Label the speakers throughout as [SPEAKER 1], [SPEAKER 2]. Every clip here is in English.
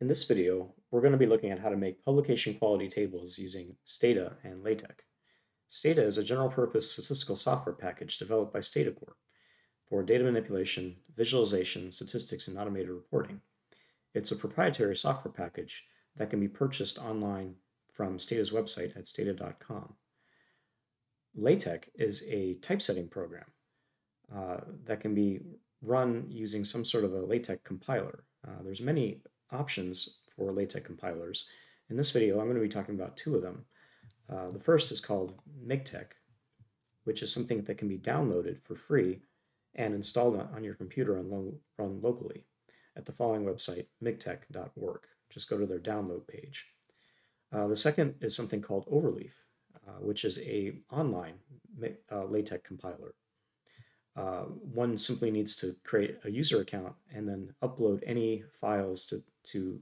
[SPEAKER 1] In this video, we're going to be looking at how to make publication quality tables using Stata and LaTeX. Stata is a general purpose statistical software package developed by StataCorp for data manipulation, visualization, statistics, and automated reporting. It's a proprietary software package that can be purchased online from Stata's website at stata.com. LaTeX is a typesetting program uh, that can be run using some sort of a LaTeX compiler. Uh, there's many options for LaTeX compilers. In this video, I'm going to be talking about two of them. Uh, the first is called MikTeX, which is something that can be downloaded for free and installed on your computer and lo run locally at the following website, miktex.org. Just go to their download page. Uh, the second is something called Overleaf, uh, which is a online uh, LaTeX compiler. Uh, one simply needs to create a user account and then upload any files to, to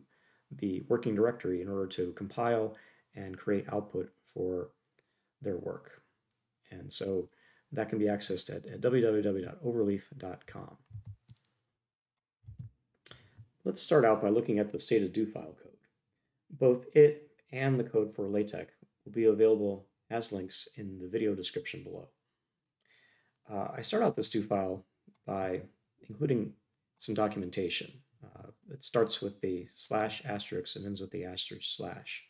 [SPEAKER 1] the working directory in order to compile and create output for their work. And so that can be accessed at, at www.overleaf.com. Let's start out by looking at the Stata do file code. Both it and the code for LaTeX will be available as links in the video description below. Uh, I start out this do file by including some documentation. Uh, it starts with the slash asterisk and ends with the asterisk slash,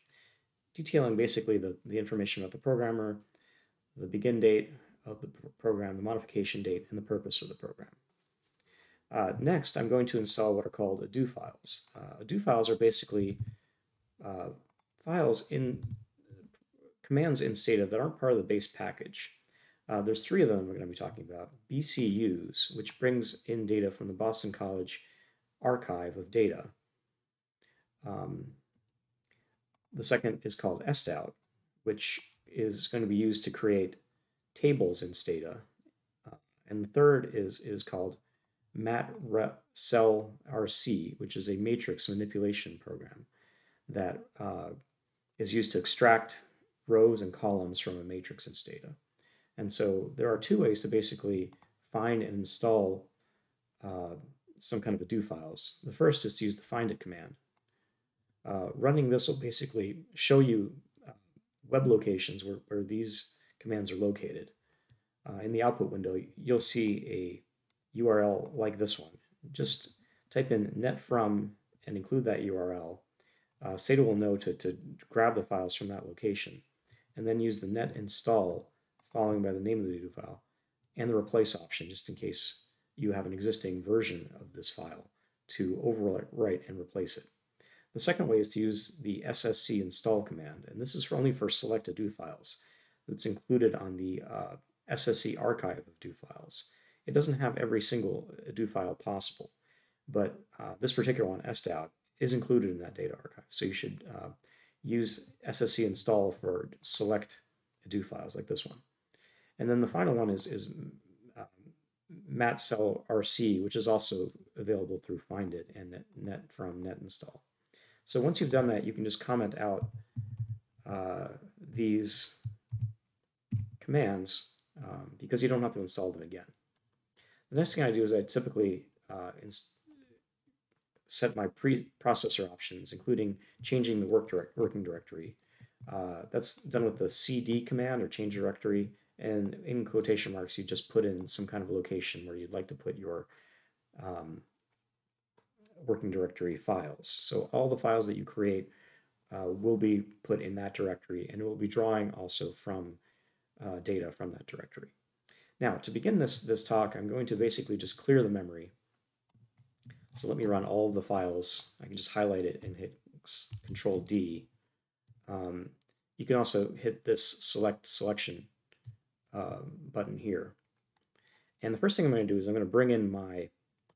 [SPEAKER 1] detailing basically the, the information about the programmer, the begin date of the program, the modification date, and the purpose of the program. Uh, next, I'm going to install what are called ado files. Uh, do files are basically uh, files in commands in Stata that aren't part of the base package. Uh, there's three of them we're going to be talking about. bcuse, which brings in data from the Boston College archive of data. Um, the second is called estout, which is going to be used to create tables in Stata. Uh, and the third is, is called MatCell RC, which is a matrix manipulation program that uh, is used to extract rows and columns from a matrix in Stata. And so there are two ways to basically find and install uh, some kind of a do files. The first is to use the findit command. Uh, running this will basically show you uh, web locations where, where these commands are located. Uh, in the output window, you'll see a URL like this one. Just type in net from and include that URL. Uh, Stata will know to, to grab the files from that location and then use the net install following by the name of the do file, and the replace option, just in case you have an existing version of this file to overwrite and replace it. The second way is to use the ssc install command, and this is for only for selected do files that's included on the uh, ssc archive of do files. It doesn't have every single do file possible, but uh, this particular one, estout, is included in that data archive. So you should uh, use ssc install for select do files like this one. And then the final one is, is matselrc, which is also available through findit and net, net from net install. So once you've done that, you can just comment out uh, these commands um, because you don't have to install them again. The next thing I do is I typically uh, set my pre-processor options, including changing the work direct working directory. Uh, that's done with the cd command or change directory and in quotation marks, you just put in some kind of location where you'd like to put your um, working directory files. So all the files that you create uh, will be put in that directory, and it will be drawing also from uh, data from that directory. Now, to begin this, this talk, I'm going to basically just clear the memory. So let me run all the files. I can just highlight it and hit Control D. Um, you can also hit this select selection uh, button here. And the first thing I'm going to do is I'm going to bring in my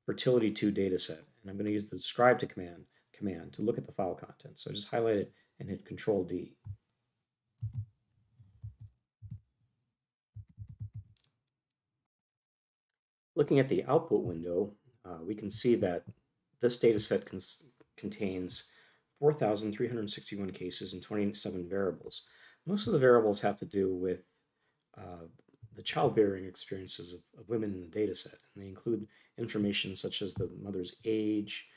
[SPEAKER 1] fertility 2 dataset, and I'm going to use the describe to command command to look at the file contents. So just highlight it and hit Control D. Looking at the output window, uh, we can see that this dataset contains 4,361 cases and 27 variables. Most of the variables have to do with uh, the childbearing experiences of, of, women in the data set. And they include information such as the mother's age,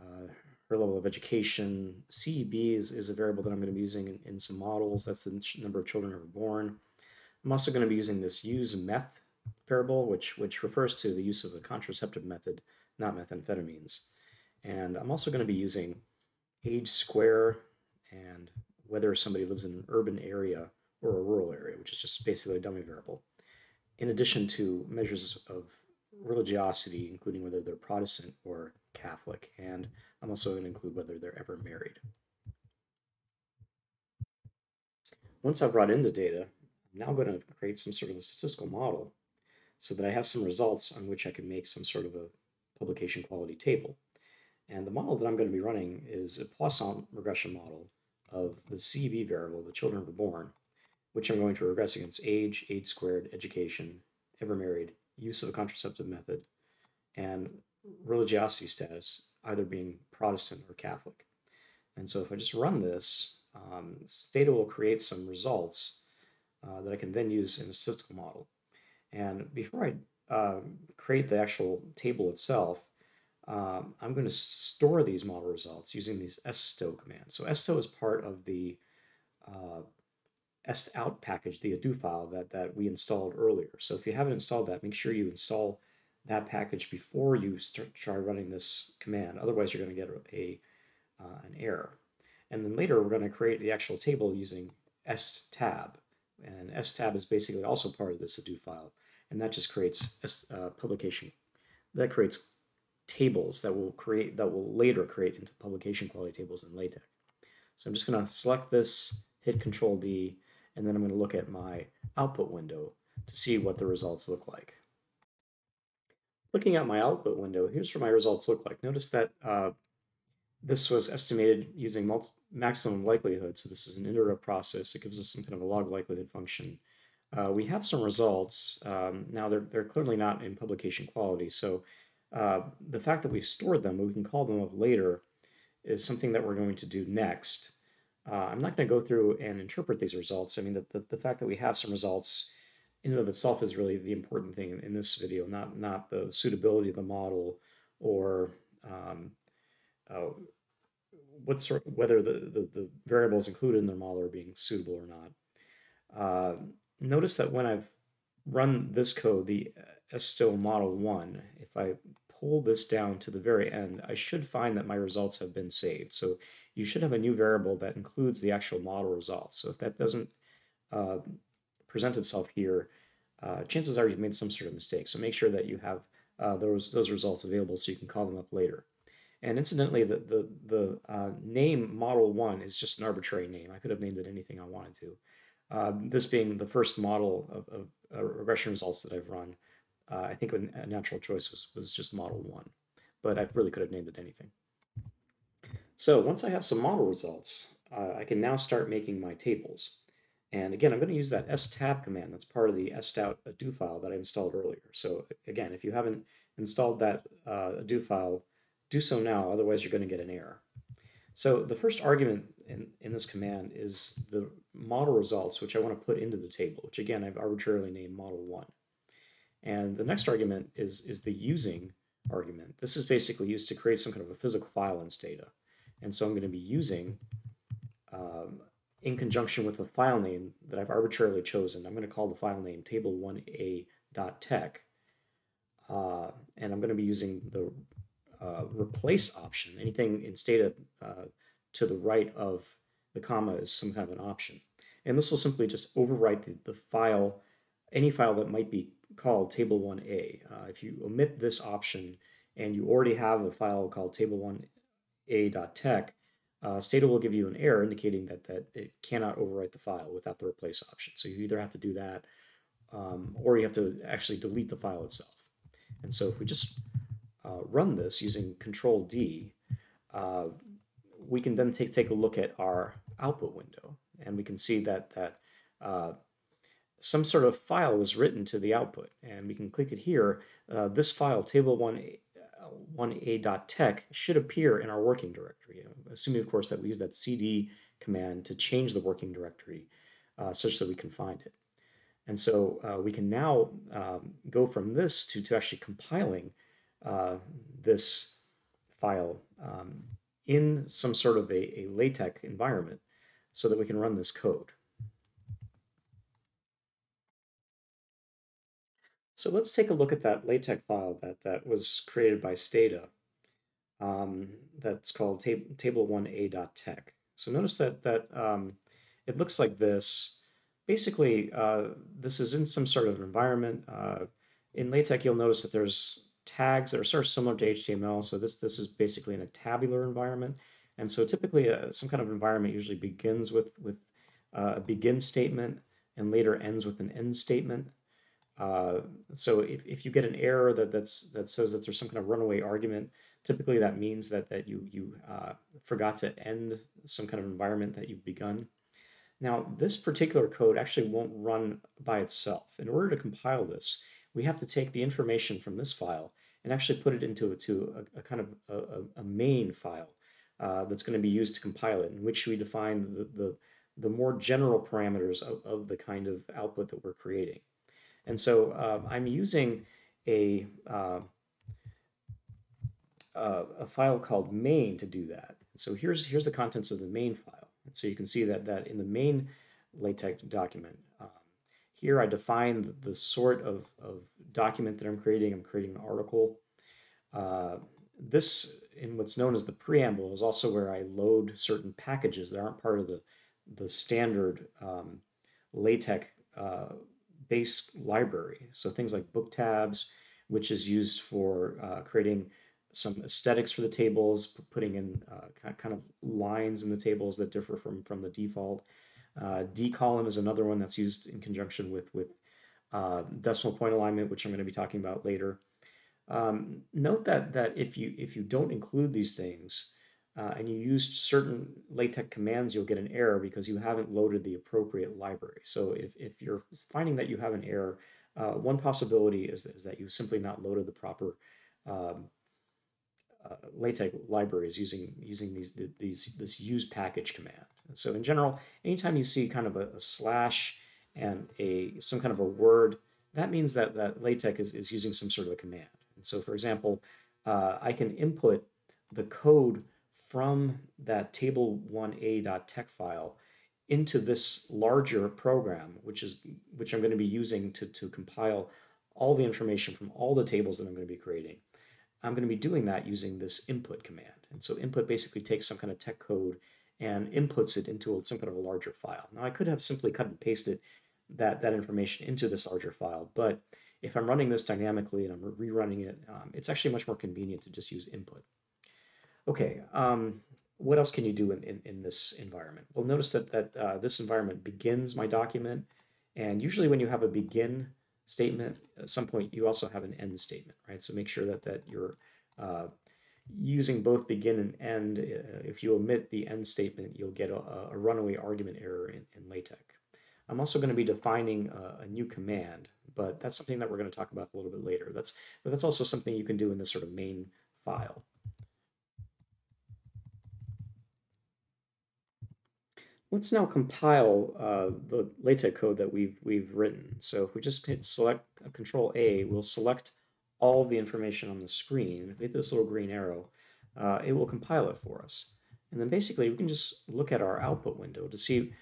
[SPEAKER 1] uh, her level of education. CEB is, is a variable that I'm going to be using in, in some models. That's the number of children ever born. I'm also going to be using this use meth variable, which, which refers to the use of a contraceptive method, not methamphetamines. And I'm also going to be using age square and whether somebody lives in an urban area or a rural area, which is just basically a dummy variable, in addition to measures of religiosity, including whether they're Protestant or Catholic, and I'm also going to include whether they're ever married. Once I've brought in the data, I'm now going to create some sort of a statistical model so that I have some results on which I can make some sort of a publication quality table. And the model that I'm going to be running is a Poisson regression model of the CEB variable, the children were born, which I'm going to regress against age, age squared, education, ever married, use of a contraceptive method, and religiosity status, either being Protestant or Catholic. And so if I just run this, um, Stata will create some results uh, that I can then use in a statistical model. And before I uh, create the actual table itself, um, I'm going to store these model results using these eststo commands. So eststo is part of the uh, estout package, the ado file that, that we installed earlier. So if you haven't installed that, make sure you install that package before you start try running this command. Otherwise, you're going to get a, a uh, an error. And then later, we're going to create the actual table using esttab. And esttab is basically also part of this ado file. And that just creates uh, publication. That creates tables that will create that will later create into publication quality tables in LaTeX. So I'm just going to select this, hit Control D, and then I'm going to look at my output window to see what the results look like. Looking at my output window, here's what my results look like. Notice that uh, this was estimated using maximum likelihood, so this is an iterative process. It gives us some kind of a log likelihood function. Uh, we have some results. Um, now, they're, they're clearly not in publication quality, so uh, the fact that we've stored them, we can call them up later, is something that we're going to do next. Uh, I'm not going to go through and interpret these results. I mean, the, the, the fact that we have some results in and of itself is really the important thing in, in this video, not not the suitability of the model or um, uh, what sort, whether the, the, the, variables included in the model are being suitable or not. Uh, notice that when I've run this code, the eststo model 1, if I pull this down to the very end, I should find that my results have been saved. So you should have a new variable that includes the actual model results. So if that doesn't uh, present itself here, uh, chances are you've made some sort of mistake. So make sure that you have uh, those, those results available so you can call them up later. And incidentally, the, the, the uh, name model 1 is just an arbitrary name. I could have named it anything I wanted to. Uh, this being the first model of, of uh, regression results that I've run, uh, I think a natural choice was, was just model 1. But I really could have named it anything. So once I have some model results, I can now start making my tables. And again, I'm going to use that esttab command that's part of the estout ado file that I installed earlier. So again, if you haven't installed that uh, ado file, do so now, otherwise you're going to get an error. So the first argument in, in this command is the model results, which I want to put into the table, which again, I've arbitrarily named model 1. And the next argument is, is the using argument. This is basically used to create some kind of a physical file in Stata. And so I'm going to be using um, in conjunction with the file name that I've arbitrarily chosen. I'm going to call the file name table1a.tex. Uh, and I'm going to be using the uh, replace option. Anything in Stata uh, to the right of the comma is some kind of an option. And this will simply just overwrite the, the file, any file that might be called table1a. Uh, if you omit this option and you already have a file called table1a.tex, uh, Stata will give you an error indicating that, that it cannot overwrite the file without the replace option. So you either have to do that um, or you have to actually delete the file itself. And so if we just uh, run this using Control D, uh, we can then take, take a look at our output window and we can see that, that uh, some sort of file was written to the output and we can click it here. Uh, this file, table1 1a.tex should appear in our working directory, assuming, of course, that we use that cd command to change the working directory uh, such that we can find it. And so uh, we can now um, go from this to, to actually compiling uh, this file um, in some sort of a, a LaTeX environment so that we can run this code. So let's take a look at that LaTeX file that, that was created by Stata. Um, that's called tab table1a.tex. So notice that, that um, it looks like this. Basically, uh, this is in some sort of environment. Uh, in LaTeX, you'll notice that there's tags that are sort of similar to HTML. So this, this is basically in a tabular environment. And so typically uh, some kind of environment usually begins with, with uh, a begin statement and later ends with an end statement. Uh, so if, if you get an error that, that's, that says that there's some kind of runaway argument, typically that means that, that you, you uh, forgot to end some kind of environment that you've begun. Now, this particular code actually won't run by itself. In order to compile this, we have to take the information from this file and actually put it into a, to a, a kind of a, a main file uh, that's going to be used to compile it, in which we define the, the, the more general parameters of, of the kind of output that we're creating. And so uh, I'm using a, uh, a file called main to do that. So here's, here's the contents of the main file. And so you can see that, that in the main LaTeX document, um, here I define the, the sort of, of document that I'm creating. I'm creating an article. Uh, this, in what's known as the preamble, is also where I load certain packages that aren't part of the, the standard um, LaTeX uh, base library. So things like booktabs, which is used for uh, creating some aesthetics for the tables, putting in uh, kind of lines in the tables that differ from, from the default. Uh, dcolumn is another one that's used in conjunction with, with uh, decimal point alignment, which I'm going to be talking about later. Um, note that that if you if you don't include these things uh, and you use certain LaTeX commands, you'll get an error because you haven't loaded the appropriate library. So if, if you're finding that you have an error, uh, one possibility is, is that you've simply not loaded the proper um, uh, LaTeX libraries using using these these this use package command. So in general, anytime you see kind of a, a slash and a some kind of a word, that means that that LaTeX is, is using some sort of a command. And so, for example, uh, I can input the code from that table1a.tex file into this larger program, which is which I'm going to be using to, to compile all the information from all the tables that I'm going to be creating. I'm going to be doing that using this input command. And so input basically takes some kind of tech code and inputs it into some kind of a larger file. Now I could have simply cut and pasted that, that information into this larger file, but if I'm running this dynamically and I'm rerunning it, um, it's actually much more convenient to just use input. Okay, um, what else can you do in, in, in, this environment? Well, notice that, that uh, this environment begins my document, and usually when you have a begin statement, at some point you also have an end statement, right? So make sure that, that you're uh, using both begin and end. Uh, if you omit the end statement, you'll get a, a runaway argument error in, in LaTeX. I'm also going to be defining a, a, new command, but that's something that we're going to talk about a little bit later. That's, but that's also something you can do in this sort of main file. Let's now compile uh, the LaTeX code that we've, we've written. So if we just hit select uh, Control A, we'll select all of the information on the screen. If hit this little green arrow, uh, it will compile it for us. And then basically we can just look at our output window to see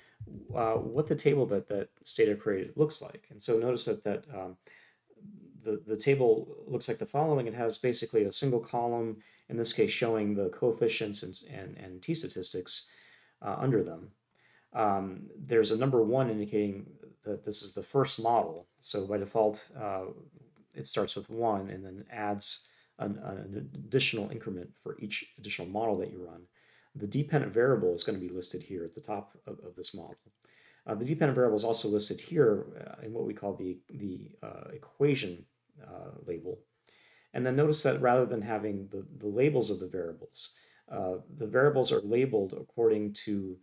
[SPEAKER 1] uh, what the table that, that Stata created looks like. And so notice that, that um, the, the table looks like the following. It has basically a single column, in this case showing the coefficients and, and, and t-statistics uh, under them. Um, there's a number one indicating that this is the first model. So by default, uh, it starts with one and then adds an, an, additional increment for each additional model that you run. The dependent variable is going to be listed here at the top of, of this model. Uh, the dependent variable is also listed here uh, in what we call the, the uh, equation uh, label. And then notice that rather than having the, the labels of the variables, uh, the variables are labeled according to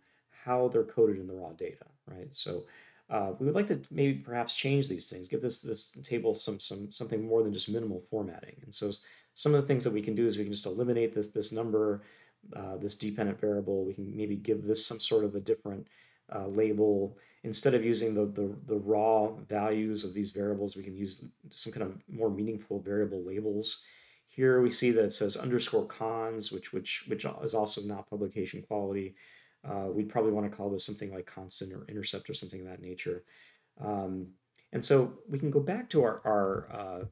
[SPEAKER 1] how they're coded in the raw data, right? So uh, we would like to maybe perhaps change these things, give this this table some some something more than just minimal formatting. And so some of the things that we can do is we can just eliminate this this number, uh, this dependent variable. We can maybe give this some sort of a different uh, label. Instead of using the, the, the raw values of these variables, we can use some kind of more meaningful variable labels. Here we see that it says underscore cons, which which which is also not publication quality. Uh, we'd probably want to call this something like constant or intercept or something of that nature. Um, and so we can go back to our, our uh,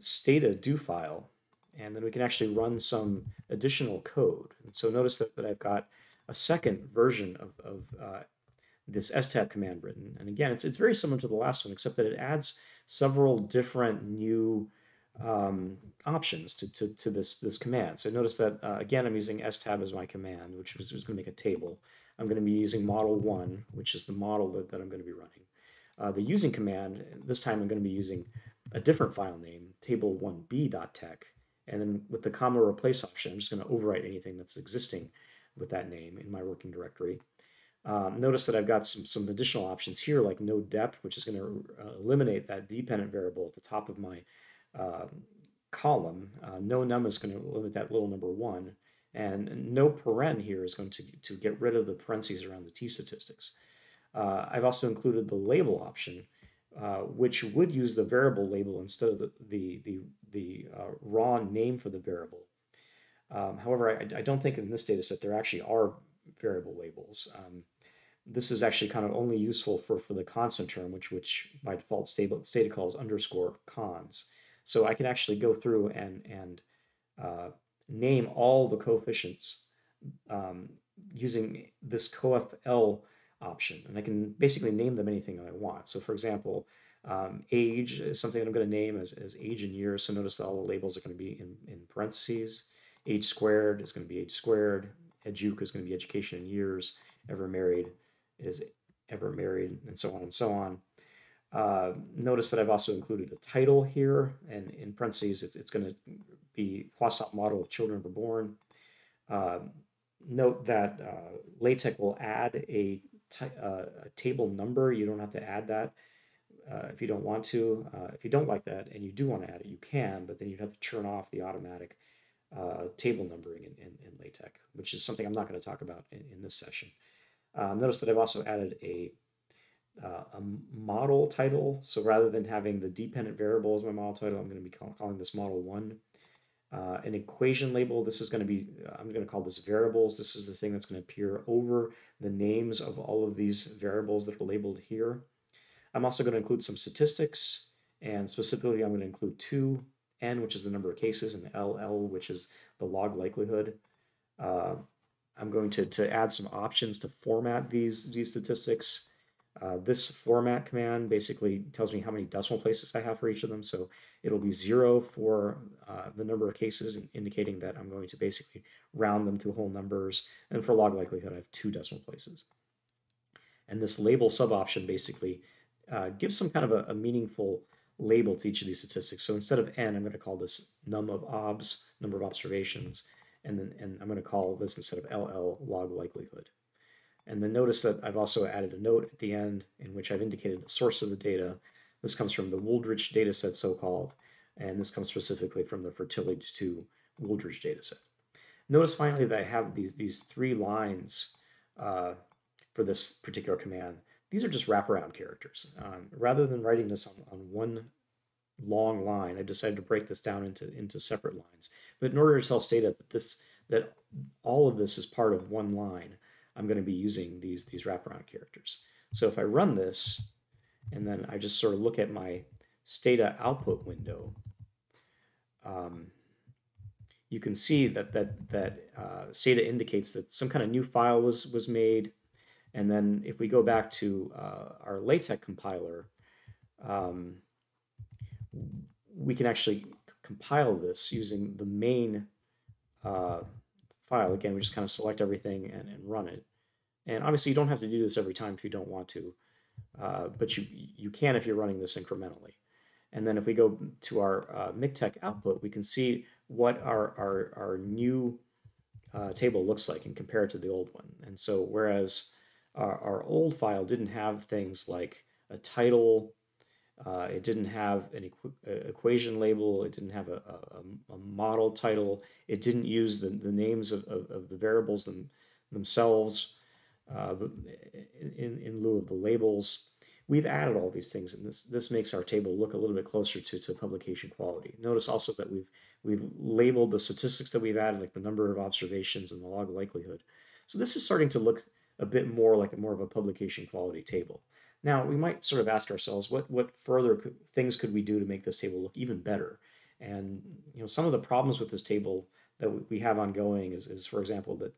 [SPEAKER 1] stata do file, and then we can actually run some additional code. And so notice that, that I've got a second version of, of uh, this esttab command written. And again, it's, it's very similar to the last one, except that it adds several different new um, options to, to, to, this, this command. So notice that, uh, again, I'm using esttab as my command, which is, is going to make a table. I'm going to be using model 1, which is the model that, that I'm going to be running. Uh, the using command, this time I'm going to be using a different file name, table1b.tex, and then with the comma replace option, I'm just going to overwrite anything that's existing with that name in my working directory. Um, notice that I've got some, some additional options here like no dep, which is going to uh, eliminate that dependent variable at the top of my uh, column. Uh, no num is going to limit that little number one. And no paren here is going to, to get rid of the parentheses around the t statistics. Uh, I've also included the label option, uh, which would use the variable label instead of the, the, the, the uh, raw name for the variable. Um, however, I, I, don't think in this data set there actually are variable labels. Um, this is actually kind of only useful for, for the constant term, which, which by default stable, stata calls underscore cons. So I can actually go through and, and uh, name all the coefficients um, using this coefl option. And I can basically name them anything that I want. So for example, um, age is something that I'm going to name as, as age in years. So notice that all the labels are going to be in, in parentheses. Age squared is going to be age squared. Educ is going to be education in years. Ever married is ever married, and so on and so on. Uh, notice that I've also included a title here, and in parentheses, it's, it's going to be Poisson model of children reborn. Uh, note that uh, LaTeX will add a, uh, a, table number. You don't have to add that uh, if you don't want to. Uh, if you don't like that and you do want to add it, you can, but then you'd have to turn off the automatic table numbering in, in, in, LaTeX, which is something I'm not going to talk about in, in this session. notice that I've also added a uh, a model title. So rather than having the dependent variable as my model title, I'm going to be call, calling this model one. Uh, an equation label, this is going to be, uh, I'm going to call this variables. This is the thing that's going to appear over the names of all of these variables that are labeled here. I'm also going to include some statistics, and specifically I'm going to include two, n, which is the number of cases, and ll, which is the log likelihood. Uh, I'm going to, to add some options to format these, these statistics. Uh, this format command basically tells me how many decimal places I have for each of them. So it'll be zero for uh, the number of cases, indicating that I'm going to basically round them to whole numbers. And for log likelihood, I have two decimal places. And this label sub option basically uh, gives some kind of a, a, meaningful label to each of these statistics. So instead of n, I'm going to call this num of obs, number of observations, and then and I'm going to call this instead of ll log likelihood. And then notice that I've also added a note at the end in which I've indicated the source of the data. This comes from the Wooldridge dataset, so-called, and this comes specifically from the Fertility 2 Wooldridge dataset. Notice finally that I have these, these three lines uh, for this particular command. These are just wraparound characters. Um, rather than writing this on, on one long line, I decided to break this down into, into separate lines. But in order to tell Stata that this that all of this is part of one line, I'm going to be using these, these wraparound characters. So if I run this, and then I just sort of look at my Stata output window, um, you can see that that that uh, Stata indicates that some kind of new file was was made, and then if we go back to uh, our LaTeX compiler, um, we can actually compile this using the main uh, file. Again, we just kind of select everything and, and run it. And obviously you don't have to do this every time if you don't want to, uh, but you, you can if you're running this incrementally. And then if we go to our uh, MikTeX output, we can see what our, our, our new uh, table looks like and compare it to the old one. And so whereas our, our old file didn't have things like a title, uh, it didn't have an equ uh, equation label. It didn't have a, a, a, model title. It didn't use the, the names of, of, of the variables them, themselves uh, in, in lieu of the labels. we've added all these things, and this this makes our table look a little bit closer to, to publication quality. Notice also that we've we've labeled the statistics that we've added, like the number of observations and the log likelihood. So this is starting to look a bit more like a more of a publication quality table. Now we might sort of ask ourselves, what what further could, things could we do to make this table look even better? And you know, some of the problems with this table that we have ongoing is, is for example, that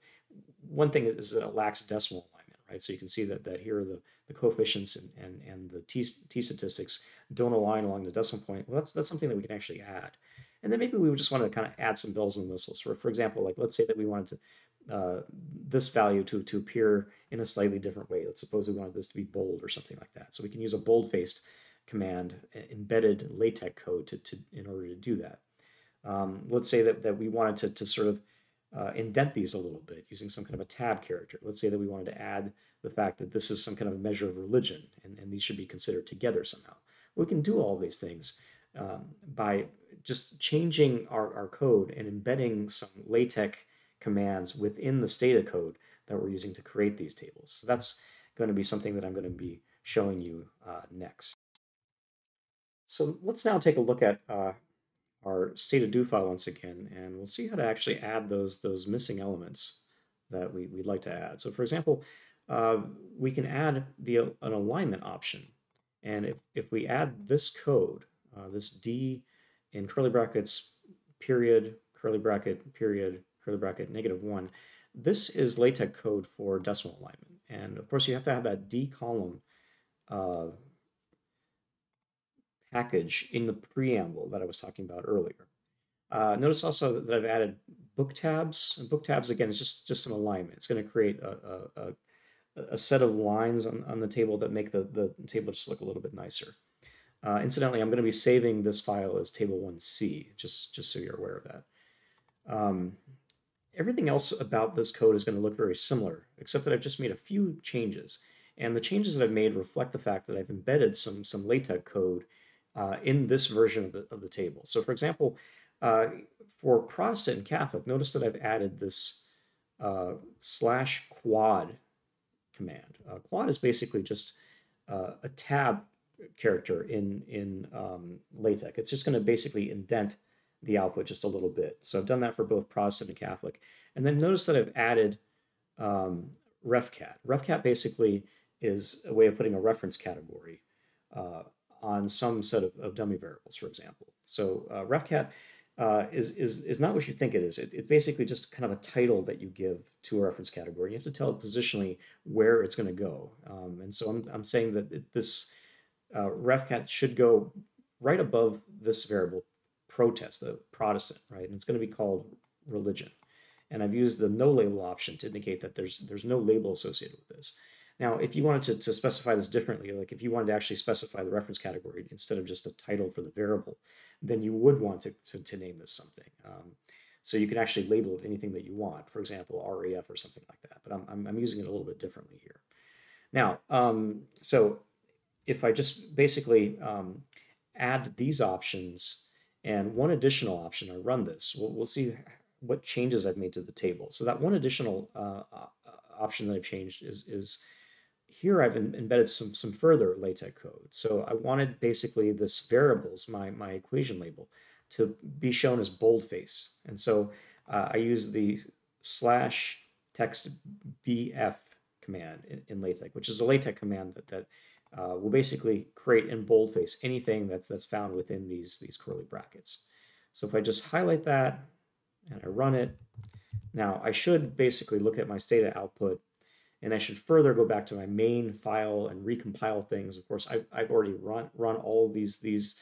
[SPEAKER 1] one thing is, is that it lacks decimal alignment, right? So you can see that that here the, the coefficients and, and, and the t, t statistics don't align along the decimal point. Well, that's that's something that we can actually add. And then maybe we would just want to kind of add some bells and whistles. For, for example, like let's say that we wanted to, uh, this value to, to appear in a slightly different way. Let's suppose we wanted this to be bold or something like that. So we can use a bold-faced command, embedded LaTeX code to, to, in order to do that. Um, let's say that, that we wanted to, to sort of uh, indent these a little bit using some kind of a tab character. Let's say that we wanted to add the fact that this is some kind of a measure of religion and, and these should be considered together somehow. We can do all these things um, by just changing our, our code and embedding some LaTeX commands within the Stata code that we're using to create these tables. So that's going to be something that I'm going to be showing you uh, next. So let's now take a look at uh, our Stata do file once again, and we'll see how to actually add those, those missing elements that we, would like to add. So for example, uh, we can add the an alignment option. And if, if we add this code, uh, this D in curly brackets, period, curly bracket, period, curly bracket, negative one, this is LaTeX code for decimal alignment. And of course, you have to have that dcolumn uh, package in the preamble that I was talking about earlier. Uh, notice also that I've added booktabs. And booktabs, again, is just, just an alignment. It's going to create a, a, a, set of lines on, on the table that make the, the table just look a little bit nicer. Uh, incidentally, I'm going to be saving this file as table1c, just, just so you're aware of that. Um, everything else about this code is going to look very similar, except that I've just made a few changes. And the changes that I've made reflect the fact that I've embedded some, some LaTeX code uh, in this version of the, of the table. So for example, uh, for Protestant and Catholic, notice that I've added this uh, slash quad command. Uh, quad is basically just uh, a tab character in, in um, LaTeX. It's just going to basically indent the output just a little bit. So I've done that for both Protestant and Catholic. And then notice that I've added um, refcat. Refcat basically is a way of putting a reference category uh, on some set of, of dummy variables, for example. So uh, refcat uh, is, is, is not what you think it is. It, it's basically just kind of a title that you give to a reference category. You have to tell it positionally where it's going to go. Um, and so I'm, I'm saying that it, this uh, refcat should go right above this variable protest, the Protestant, right? And it's going to be called religion. And I've used the no label option to indicate that there's there's no label associated with this. Now, if you wanted to, to specify this differently, like if you wanted to actually specify the reference category instead of just a title for the variable, then you would want to, to, to name this something. Um, so you can actually label it anything that you want, for example, RAF or something like that. But I'm, I'm, I'm using it a little bit differently here. Now, um, so if I just basically um, add these options and one additional option, I run this, we'll, we'll see what changes I've made to the table. So that one additional uh, option that I've changed is, is here I've embedded some, some further LaTeX code. So I wanted basically this variables, my, my equation label, to be shown as boldface. And so uh, I use the slash text bf command in, in, LaTeX, which is a LaTeX command that, that uh, will basically create in boldface anything that's, that's found within these, these curly brackets. So if I just highlight that and I run it, now I should basically look at my Stata output and I should further go back to my main file and recompile things. Of course, I've, I've already run, run all these, these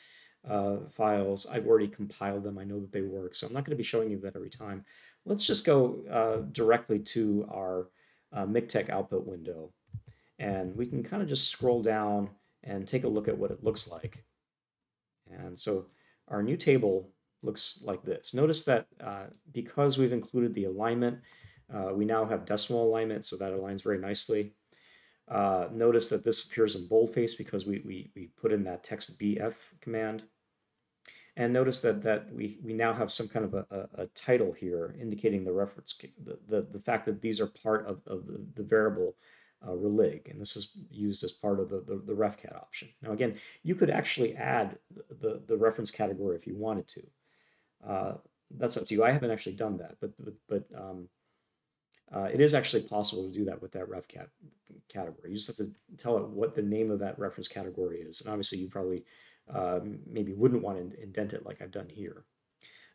[SPEAKER 1] uh, files. I've already compiled them. I know that they work, so I'm not going to be showing you that every time. Let's just go uh, directly to our uh, MikTeX output window, and we can kind of just scroll down and take a look at what it looks like. And so our new table looks like this. Notice that uh, because we've included the alignment, uh, we now have decimal alignment, so that aligns very nicely. Uh, notice that this appears in boldface because we, we, we put in that textbf command. And notice that, that we, we now have some kind of a, a, a title here indicating the reference, the, the, the fact that these are part of, of the, the variable uh, relig, and this is used as part of the, the, the refcat option. Now again, you could actually add the, the reference category if you wanted to. Uh, that's up to you. I haven't actually done that, but but, but um, uh, it is actually possible to do that with that ref cat category. You just have to tell it what the name of that reference category is. And obviously you probably um, maybe wouldn't want to indent it like I've done here.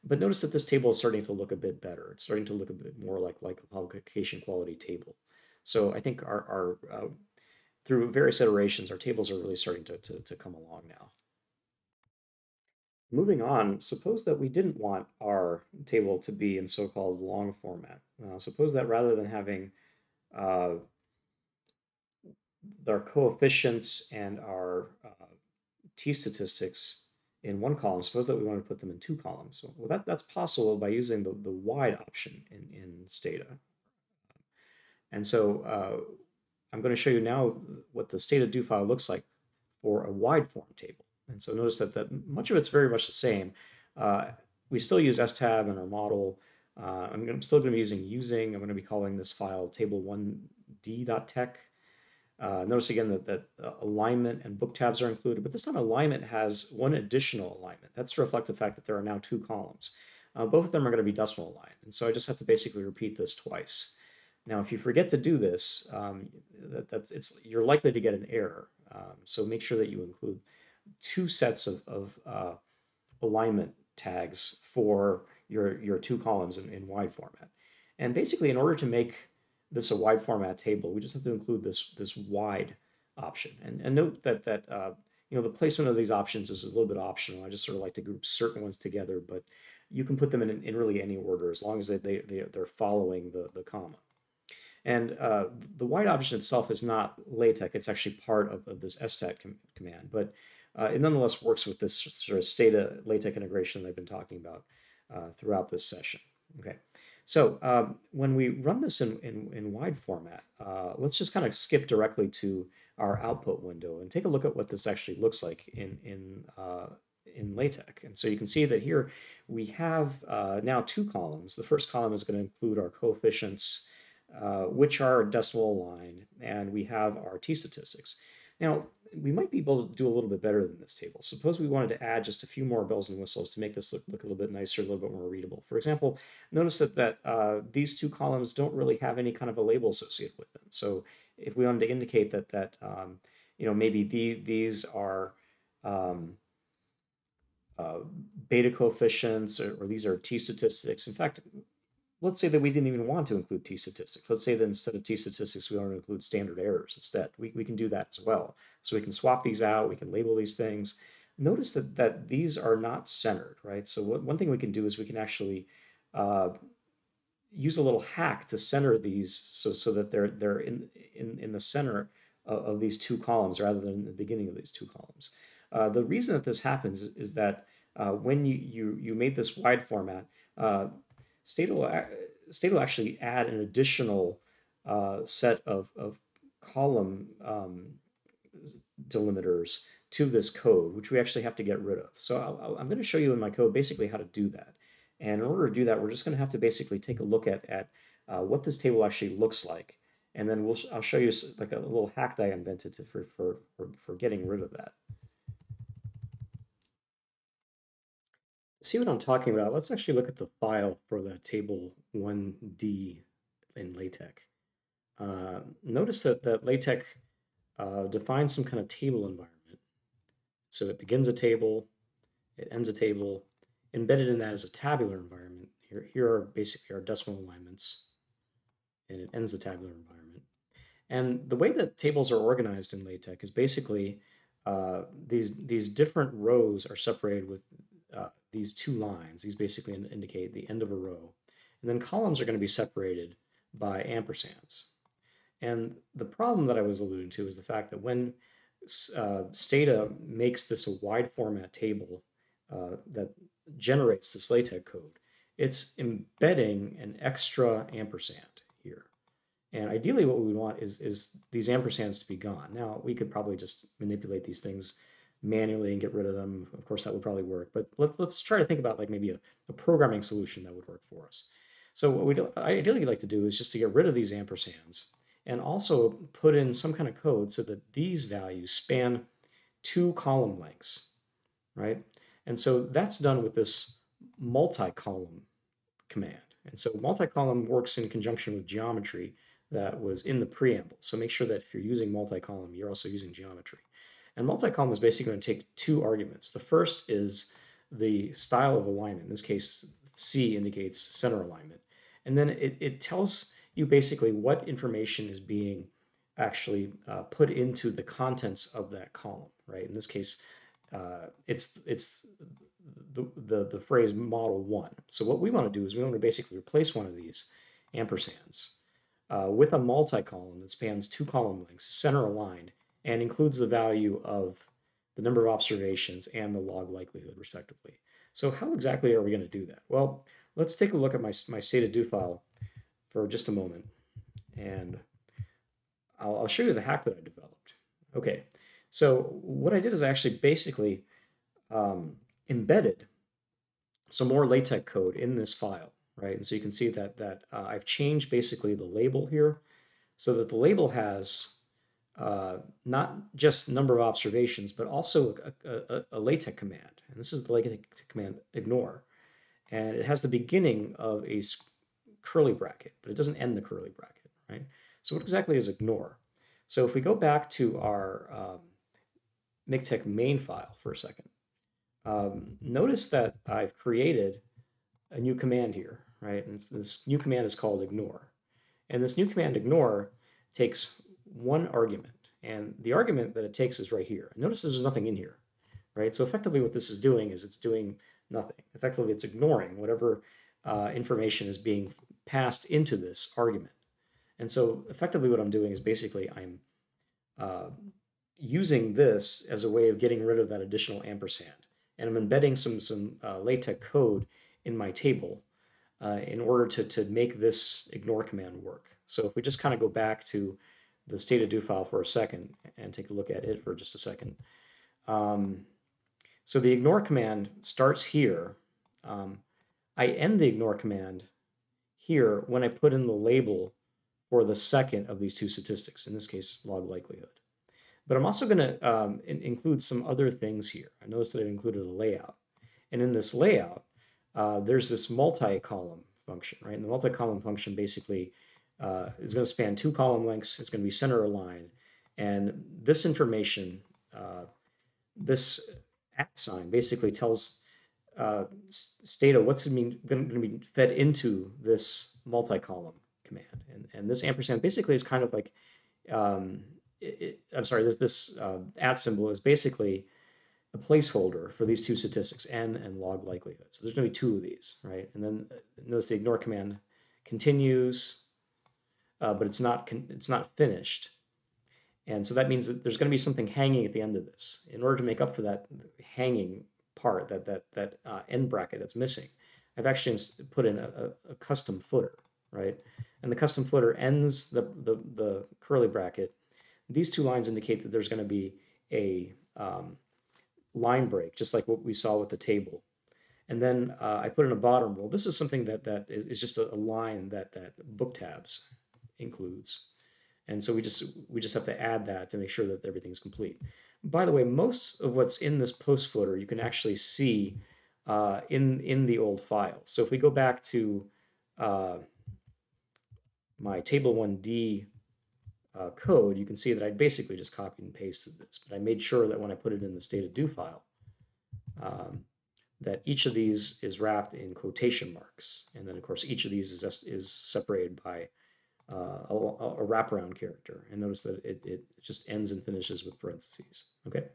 [SPEAKER 1] But notice that this table is starting to look a bit better. It's starting to look a bit more like, like a publication quality table. So I think our, our uh, through various iterations, our tables are really starting to, to, to come along now. Moving on, suppose that we didn't want our table to be in so-called long format. Uh, suppose that rather than having uh, our coefficients and our uh, t-statistics in one column, suppose that we want to put them in two columns. Well, that, that's possible by using the, the wide option in, in Stata. And so uh, I'm going to show you now what the Stata do file looks like for a wide form table. And so notice that, that much of it's very much the same. Uh, we still use esttab in our model. Uh, I'm, gonna, I'm, still going to be using using. I'm going to be calling this file table1d.tex. Uh, notice again that, that uh, alignment and booktabs are included, but this time alignment has one additional alignment. That's to reflect the fact that there are now two columns. Uh, both of them are going to be decimal aligned, and so I just have to basically repeat this twice. Now, if you forget to do this, um, that, that's it's you're likely to get an error. Um, so make sure that you include two sets of, of uh, alignment tags for your, your two columns in, in wide format. And basically, in order to make this a wide format table, we just have to include this, this wide option. And, and note that, that uh, you know, the placement of these options is a little bit optional. I just sort of like to group certain ones together, but you can put them in, in really any order as long as they, they, they, they're following the, the comma. And uh, the wide option itself is not LaTeX, it's actually part of, of this stat com command. But uh, it nonetheless works with this sort of Stata LaTeX integration that I've been talking about uh, throughout this session. Okay, so um, when we run this in, in, in wide format, uh, let's just kind of skip directly to our output window and take a look at what this actually looks like in, in, uh, in LaTeX. And so you can see that here we have uh, now two columns. The first column is going to include our coefficients, uh, which are decimal aligned, and we have our t-statistics. Now, we might be able to do a little bit better than this table. Suppose we wanted to add just a few more bells and whistles to make this look, look a little bit nicer, a little bit more readable. For example, notice that, that uh, these two columns don't really have any kind of a label associated with them. So if we wanted to indicate that, that um, you know, maybe the, these are um, uh, beta coefficients or, or, these are t-statistics. In fact, let's say that we didn't even want to include t-statistics. Let's say that instead of t-statistics, we want to include standard errors instead. We, we can do that as well. So we can swap these out, we can label these things. Notice that, that these are not centered, right? So what, one thing we can do is we can actually uh, use a little hack to center these so, so that they're, they're in, in, in the center of, of these two columns rather than the beginning of these two columns. Uh, the reason that this happens is, that uh, when you, you, you made this wide format, Stata will, Stata will actually add an additional uh, set of, of column um, delimiters to this code, which we actually have to get rid of. So i am going to show you in my code basically how to do that. And in order to do that, we're just going to have to basically take a look at, at uh, what this table actually looks like. And then we'll, I'll show you like a little hack that I invented to, for, for, for, for getting rid of that. See what I'm talking about, let's actually look at the file for the table 1D in LaTeX. Uh, notice that, that LaTeX uh, defines some kind of table environment. So it begins a table, it ends a table. Embedded in that is a tabular environment. Here, here are basically our decimal alignments, and it ends the tabular environment. And the way that tables are organized in LaTeX is basically uh, these, these different rows are separated with these two lines. These basically indicate the end of a row. And then columns are going to be separated by ampersands. And the problem that I was alluding to is the fact that when uh, Stata makes this a wide format table uh, that generates this LaTeX code, it's embedding an extra ampersand here. And ideally what we want is, is these ampersands to be gone. Now, we could probably just manipulate these things manually and get rid of them. Of course, that would probably work, but let, let's try to think about like maybe a, a programming solution that would work for us. So what we'd ideally like to do is just to get rid of these ampersands and also put in some kind of code so that these values span two column lengths, right? And so that's done with this multi-column command. And so multi-column works in conjunction with geometry that was in the preamble. So make sure that if you're using multi-column, you're also using geometry. And multi-column is basically going to take two arguments. The first is the style of alignment. In this case, C indicates center alignment. And then it, it tells you basically what information is being actually uh, put into the contents of that column, right? In this case, uh, it's it's the, the, the phrase model one. So what we want to do is we want to basically replace one of these ampersands uh, with a multi-column that spans two column lengths, center aligned, and includes the value of the number of observations and the log likelihood, respectively. So how exactly are we going to do that? Well, let's take a look at my, my stata do file for just a moment, and I'll, I'll show you the hack that I developed. Okay, so what I did is I actually basically um, embedded some more LaTeX code in this file, right? And so you can see that that uh, I've changed basically the label here so that the label has uh, not just number of observations, but also a, a, a, LaTeX command. And this is the LaTeX command ignore. And it has the beginning of a curly bracket, but it doesn't end the curly bracket, right? So what exactly is ignore? So if we go back to our um, main file for a second, um, notice that I've created a new command here, right? And this new command is called ignore. And this new command ignore takes one argument. And the argument that it takes is right here. Notice there's nothing in here, right? So effectively what this is doing is it's doing nothing. Effectively, it's ignoring whatever uh, information is being passed into this argument. And so effectively what I'm doing is basically I'm uh, using this as a way of getting rid of that additional ampersand. And I'm embedding some, some uh, LaTeX code in my table uh, in order to, to make this ignore command work. So if we just kind of go back to the stata do file for a second and take a look at it for just a second. Um, so the ignore command starts here. Um, I end the ignore command here when I put in the label for the second of these two statistics, in this case, log likelihood. But I'm also going to um, in include some other things here. I noticed that I've included a layout. And in this layout, uh, there's this multi-column function, right? And the multi-column function basically uh, is going to span two column lengths. It's going to be center aligned. And this information, uh, this at sign basically tells uh, Stata what's going to be fed into this multi-column command. And, and this ampersand basically is kind of like, um, it, I'm sorry, this, this uh, at symbol is basically a placeholder for these two statistics, n and log likelihood. So there's going to be two of these, right? And then uh, notice the ignore command continues, uh, but it's not it's not finished. And so that means that there's going to be something hanging at the end of this. In order to make up for that hanging part, that that that uh, end bracket that's missing, I've actually put in a, a, custom footer, right? And the custom footer ends the, the, the curly bracket. These two lines indicate that there's going to be a um, line break, just like what we saw with the table. And then uh, I put in a bottom rule. This is something that that is just a, a line that that booktabs includes. And so we just we just have to add that to make sure that everything's complete. By the way, most of what's in this post footer you can actually see uh, in in the old file. So if we go back to uh, my table 1D uh, code, you can see that I basically just copied and pasted this, but I made sure that when I put it in the stata do file, um, that each of these is wrapped in quotation marks. And then of course, each of these is, is separated by uh, a, a, wraparound character. And notice that it, it just ends and finishes with parentheses, okay?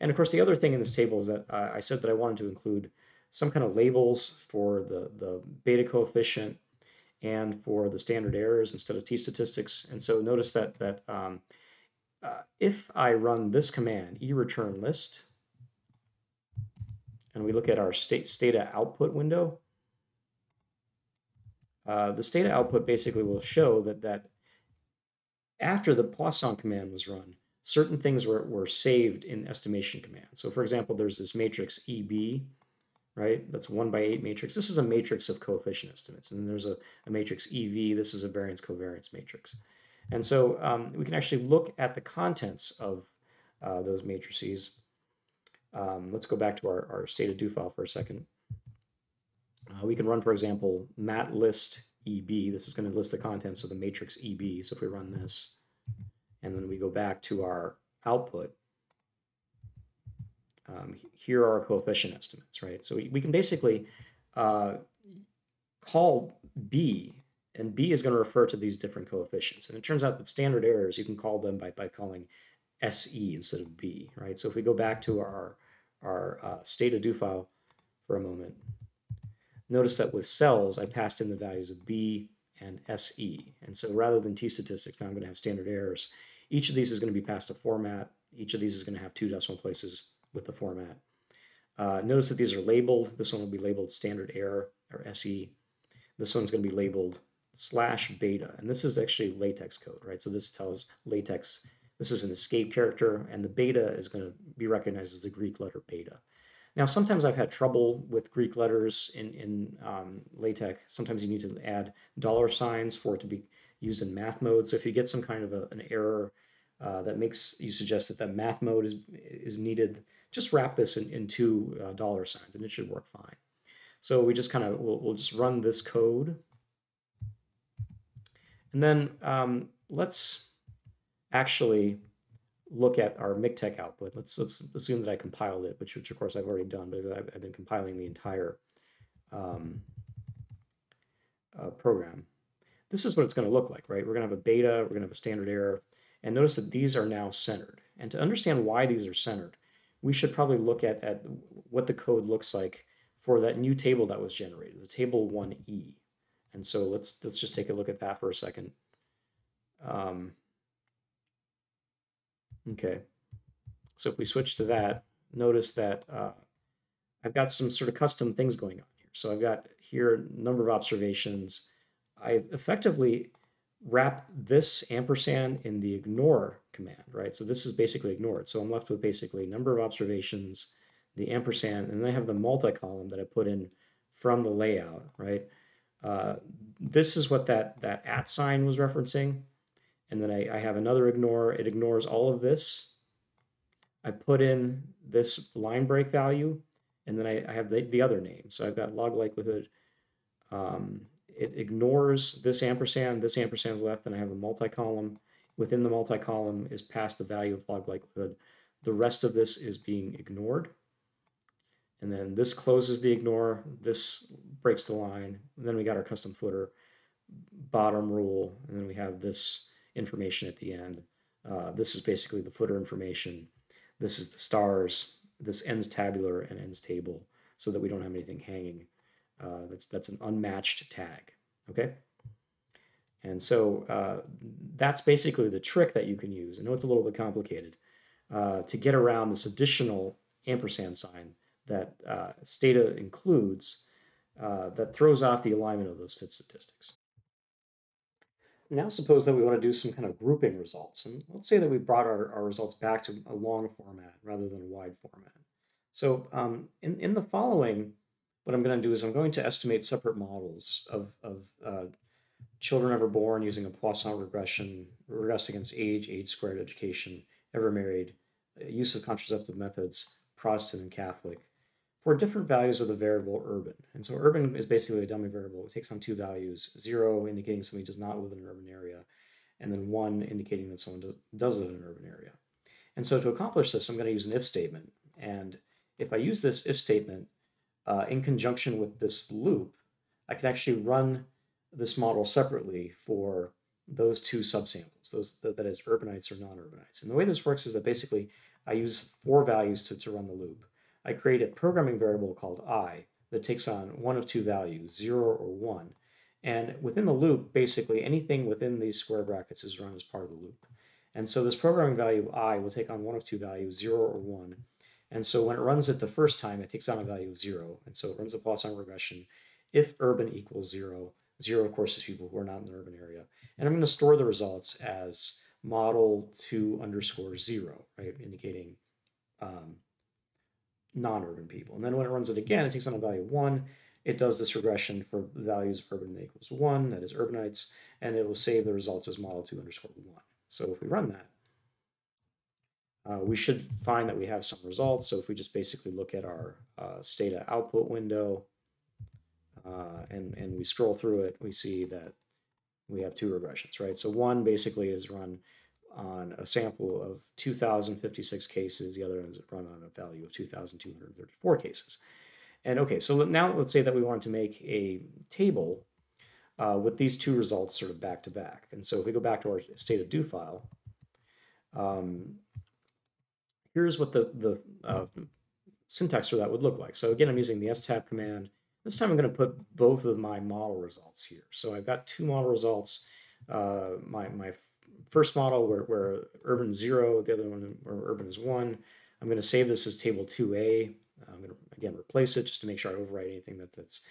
[SPEAKER 1] And of course, the other thing in this table is that I said that I wanted to include some kind of labels for the, the beta coefficient and for the standard errors instead of t-statistics. And so notice that, that um, uh, if I run this command, eReturn list, and we look at our state stata output window, uh, the stata output basically will show that, that after the Poisson command was run, certain things were, were saved in estimation command. So for example, there's this matrix EB, right? That's one by eight matrix. This is a matrix of coefficient estimates. And there's a, a matrix EV. This is a variance covariance matrix. And so um, we can actually look at the contents of uh, those matrices. Um, let's go back to our, our stata do file for a second. Uh, we can run, for example, matlist EB. This is going to list the contents of the matrix EB. So if we run this, and then we go back to our output, um, here are our coefficient estimates, right? So we, we can basically uh, call B, and B is going to refer to these different coefficients. And it turns out that standard errors, you can call them by, by calling SE instead of B, right? So if we go back to our, our uh, stata do file for a moment, notice that with cells, I passed in the values of B and SE. And so rather than t-statistics, now I'm going to have standard errors. Each of these is going to be passed a format. Each of these is going to have two decimal places with the format. Uh, notice that these are labeled. This one will be labeled standard error or SE. This one's going to be labeled slash beta. And this is actually LaTeX code, right? So this tells LaTeX this is an escape character, and the beta is going to be recognized as the Greek letter beta. Now, sometimes I've had trouble with Greek letters in, in um, LaTeX. Sometimes you need to add dollar signs for it to be used in math mode. So if you get some kind of a, an error uh, that makes you suggest that that math mode is, is needed, just wrap this in, in two uh, dollar signs and it should work fine. So we just kind of, we'll, we'll, just run this code. And then um, let's actually look at our MikTeX output. Let's, let's assume that I compiled it, which, which of course I've already done, but I've, I've been compiling the entire um, uh, program. This is what it's going to look like, right? We're going to have a beta, we're going to have a standard error, and notice that these are now centered. And to understand why these are centered, we should probably look at, at what the code looks like for that new table that was generated, the table 1e. And so let's let's just take a look at that for a second. Um, Okay, so if we switch to that, notice that uh, I've got some sort of custom things going on here. So I've got here a number of observations. I effectively wrap this ampersand in the ignore command, right? So this is basically ignored. So I'm left with basically number of observations, the ampersand, and then I have the multi-column that I put in from the layout, right? Uh, this is what that, that at sign was referencing. And then I, I have another ignore. It ignores all of this. I put in this line break value, and then I, I have the, the other name. So I've got log likelihood. Um, it ignores this ampersand, this ampersand's left, and I have a multi-column. Within the multi-column is passed the value of log likelihood. The rest of this is being ignored. And then this closes the ignore, this breaks the line. And then we got our custom footer, bottom rule, and then we have this information at the end. Uh, this is basically the footer information. This is the stars. This ends tabular and ends table so that we don't have anything hanging. Uh, that's, that's an unmatched tag, okay? And so uh, that's basically the trick that you can use. I know it's a little bit complicated uh, to get around this additional ampersand sign that uh, Stata includes uh, that throws off the alignment of those fit statistics. Now suppose that we want to do some kind of grouping results. And let's say that we brought our, our results back to a long format rather than a wide format. So um, in, in the following, what I'm going to do is I'm going to estimate separate models of, of uh, children ever born using a Poisson regression, regress against age, age squared education, ever married, uh, use of contraceptive methods, Protestant and Catholic, for different values of the variable urban. And so urban is basically a dummy variable. It takes on two values, zero indicating somebody does not live in an urban area, and then one indicating that someone does live in an urban area. And so to accomplish this, I'm going to use an if statement. And if I use this if statement uh, in conjunction with this loop, I can actually run this model separately for those two subsamples, those that is urbanites or non-urbanites. And the way this works is that basically I use four values to, to run the loop. I create a programming variable called i that takes on one of two values, 0 or 1. And within the loop, basically anything within these square brackets is run as part of the loop. And so this programming value i will take on one of two values, 0 or 1. And so when it runs it the first time, it takes on a value of 0. And so it runs a Poisson regression if urban equals 0. 0, of course, is people who are not in the urban area. And I'm going to store the results as model 2 underscore 0, right, indicating um, non-urban people. And then when it runs it again, it takes on a value of 1, it does this regression for values of urban equals 1, that is urbanites, and it will save the results as model 2 underscore 1. So if we run that, uh, we should find that we have some results. So if we just basically look at our uh, Stata output window uh, and, and we scroll through it, we see that we have two regressions, right? So one basically is run on a sample of 2,056 cases. The other is run on a value of 2,234 cases. And okay, so now let's say that we wanted to make a table uh, with these two results sort of back to back. And so if we go back to our Stata do file, um, here's what the, the uh, syntax for that would look like. So again, I'm using the esttab command. This time I'm going to put both of my model results here. So I've got two model results. Uh, my, my first model where, where urban 0, the other one where urban is 1. I'm going to save this as table 2a. I'm going to, again, replace it just to make sure I overwrite anything that, that's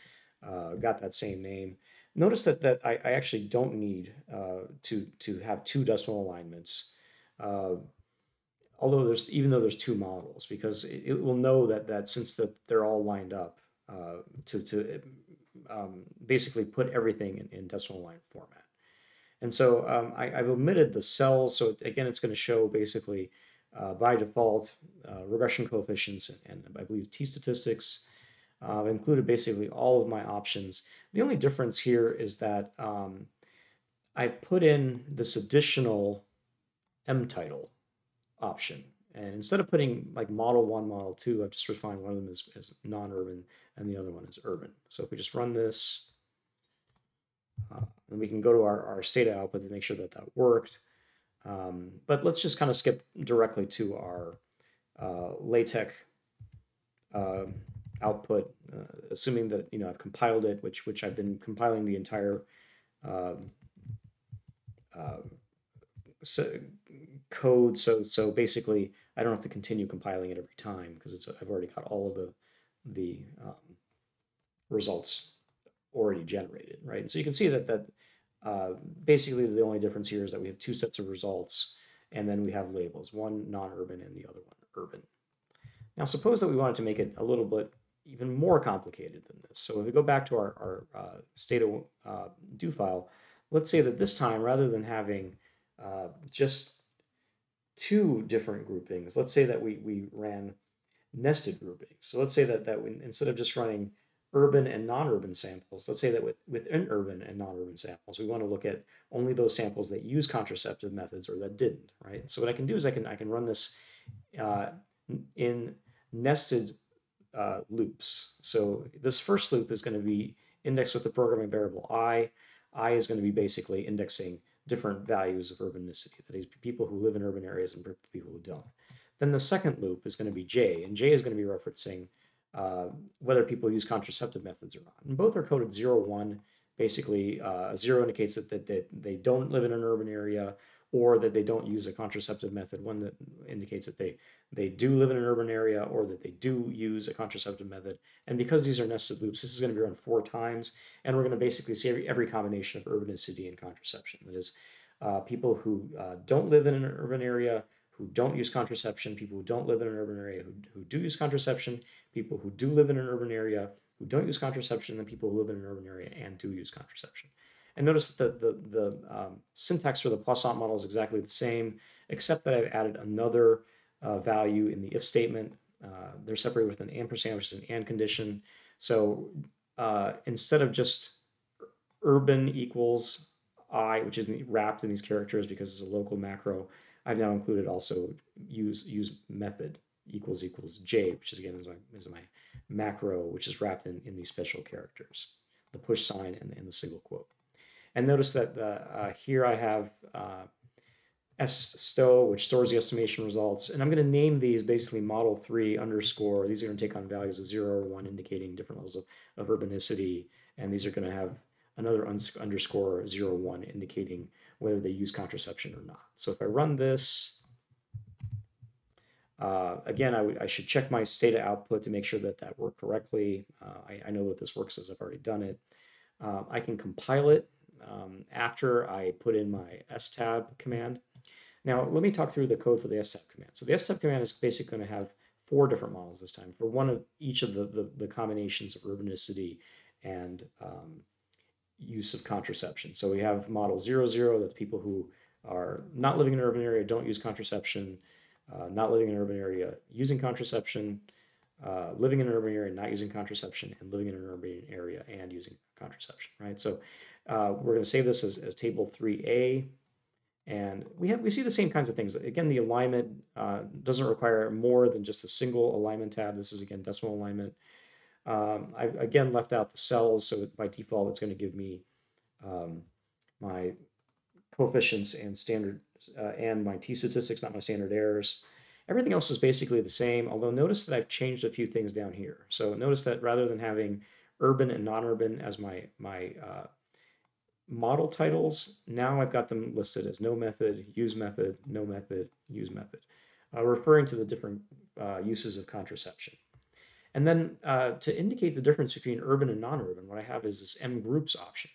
[SPEAKER 1] uh, got that same name. Notice that, that I, I actually don't need uh, to, to have two decimal alignments. Uh, although there's even though there's two models because it, it will know that that since that they're all lined up uh, to to um, basically put everything in, in, decimal line format. And so um, I, have omitted the cells. So again, it's going to show basically uh, by default uh, regression coefficients and, and, I believe t-statistics. Uh, I've included basically all of my options. The only difference here is that um, I put in this additional M title option. And instead of putting like model one, model two, I've just refined one of them as, as non-urban and the other one is urban. So if we just run this, uh, and we can go to our, our Stata output to make sure that that worked. Um, but let's just kind of skip directly to our uh, LaTeX uh, output, assuming that you know I've compiled it, which which I've been compiling the entire um, uh, so code. So so basically, I don't have to continue compiling it every time because it's I've already got all of the the um, results already generated, right? And so you can see that that uh, basically the only difference here is that we have two sets of results, and then we have labels, one non-urban and the other one urban. Now suppose that we wanted to make it a little bit even more complicated than this. So if we go back to our, our uh, Stata uh, do file, let's say that this time, rather than having uh, just two different groupings. Let's say that we, we ran nested groupings. So let's say that, that we, instead of just running urban and non-urban samples, let's say that with, within urban and non-urban samples, we want to look at only those samples that use contraceptive methods or that didn't, right? So what I can do is I can, I can run this uh, in nested uh, loops. So this first loop is going to be indexed with the programming variable i. i is going to be basically indexing different values of urbanicity, that is, people who live in urban areas and people who don't. Then the second loop is going to be J, and J is going to be referencing uh, whether people use contraceptive methods or not. And both are coded 0, 1. Basically, uh, 0 indicates that, that, that they don't live in an urban area, or that they don't use a contraceptive method, one that indicates that they, they do live in an urban area or that they do use a contraceptive method. And because these are nested loops, this is going to be run four times, and we're going to basically see every, every combination of urbanicity and city and contraception. That is, uh, people who uh, don't live in an urban area, who don't use contraception, people who don't live in an urban area who, who do use contraception, people who do live in an urban area who don't use contraception, and people who live in an urban area and do use contraception. And notice that the, the, the um, syntax for the Poisson model is exactly the same, except that I've added another uh, value in the if statement. Uh, they're separated with an ampersand, which is an and condition. So uh, instead of just urban equals i, which is wrapped in these characters because it's a local macro, I've now included also use use method equals equals j, which is again is my, is my macro, which is wrapped in, in these special characters, the push sign and, and the single quote. And notice that the, uh, here I have uh, eststo, which stores the estimation results. And I'm going to name these basically model 3 underscore. These are going to take on values of 0 or 1, indicating different levels of, of urbanicity. And these are going to have another underscore 0, 1, indicating whether they use contraception or not. So if I run this, uh, again, I, should check my Stata output to make sure that that worked correctly. Uh, I, I, know that this works as I've already done it. Uh, I can compile it um, after I put in my esttab command. Now, let me talk through the code for the esttab command. So the esttab command is basically going to have four different models this time for one of each of the, the, the combinations of urbanicity and um, use of contraception. So we have model zero zero, that's people who are not living in an urban area, don't use contraception, uh, not living in an urban area, using contraception, uh, living in an urban area, not using contraception, and living in an urban area and using contraception, right? So uh, we're going to save this as, as table 3A. And we have we see the same kinds of things. Again, the alignment uh, doesn't require more than just a single alignment tab. This is again decimal alignment. Um, I again left out the cells, so by default it's going to give me um, my coefficients and standard uh, and my t-statistics, not my standard errors. Everything else is basically the same, although notice that I've changed a few things down here. So notice that rather than having urban and non-urban as my, my uh, model titles, now I've got them listed as no method, use method, no method, use method, uh, referring to the different uh, uses of contraception. And then uh, to indicate the difference between urban and non-urban, what I have is this M groups option.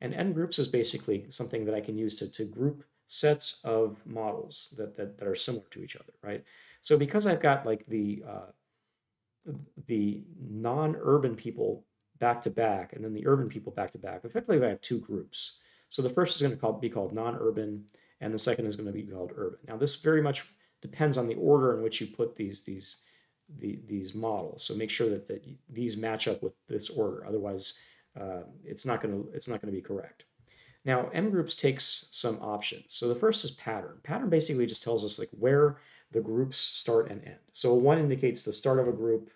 [SPEAKER 1] And N groups is basically something that I can use to, to group sets of models that, that, that are similar to each other, right? So because I've got like the uh, the non-urban people back to back and then the urban people back to back, effectively I have two groups. So the first is going to call, be called non-urban and the second is going to be called urban. Now this very much depends on the order in which you put these these the, these models. So make sure that, that these match up with this order. Otherwise, uh, it's not going to it's not going to be correct. Now, M groups takes some options. So the first is pattern. Pattern basically just tells us like where the groups start and end. So a one indicates the start of a group,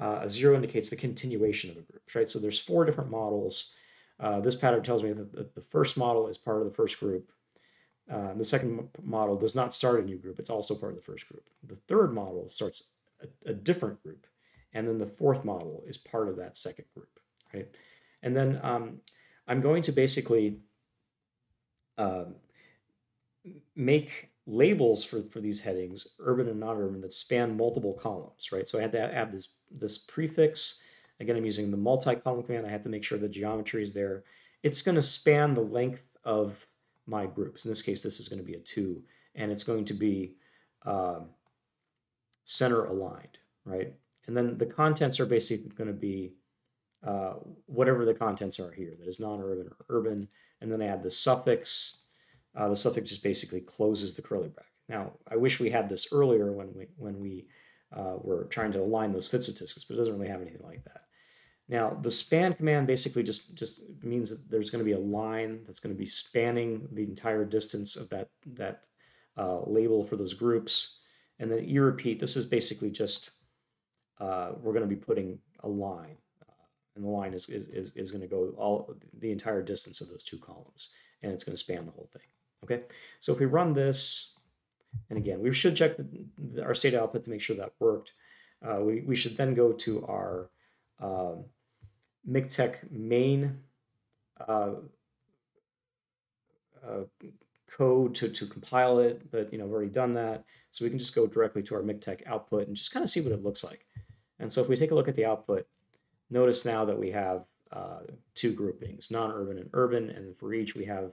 [SPEAKER 1] uh, a zero indicates the continuation of a group, right? So there's four different models. Uh, this pattern tells me that the, first model is part of the first group. Uh, the second model does not start a new group. It's also part of the first group. The third model starts a, a different group. And then the fourth model is part of that second group, right? And then um, I'm going to basically um, make labels for, for these headings, urban and non-urban, that span multiple columns, right? So I had to add this, this prefix. Again, I'm using the multi-column command. I have to make sure the geometry is there. It's going to span the length of my groups. In this case, this is going to be a 2, and it's going to be uh, center aligned, right? And then the contents are basically going to be uh, whatever the contents are here, that is non-urban or urban and then I add the suffix. Uh, the suffix just basically closes the curly bracket. Now, I wish we had this earlier when we when we uh, were trying to align those fit statistics, but it doesn't really have anything like that. Now, the span command basically just, just means that there's going to be a line that's going to be spanning the entire distance of that, that uh, label for those groups. And then eRepeat, this is basically just, uh, we're going to be putting a line and the line is, is, is, going to go all the entire distance of those two columns, and it's going to span the whole thing. Okay, so if we run this, and again, we should check the, the, our Stata output to make sure that worked. Uh, we, we should then go to our uh, MikTeX main uh, uh, code to, to compile it, but you know, we've already done that. So we can just go directly to our MikTeX output and just kind of see what it looks like. And so if we take a look at the output, Notice now that we have uh, two groupings, non-urban and urban, and for each we have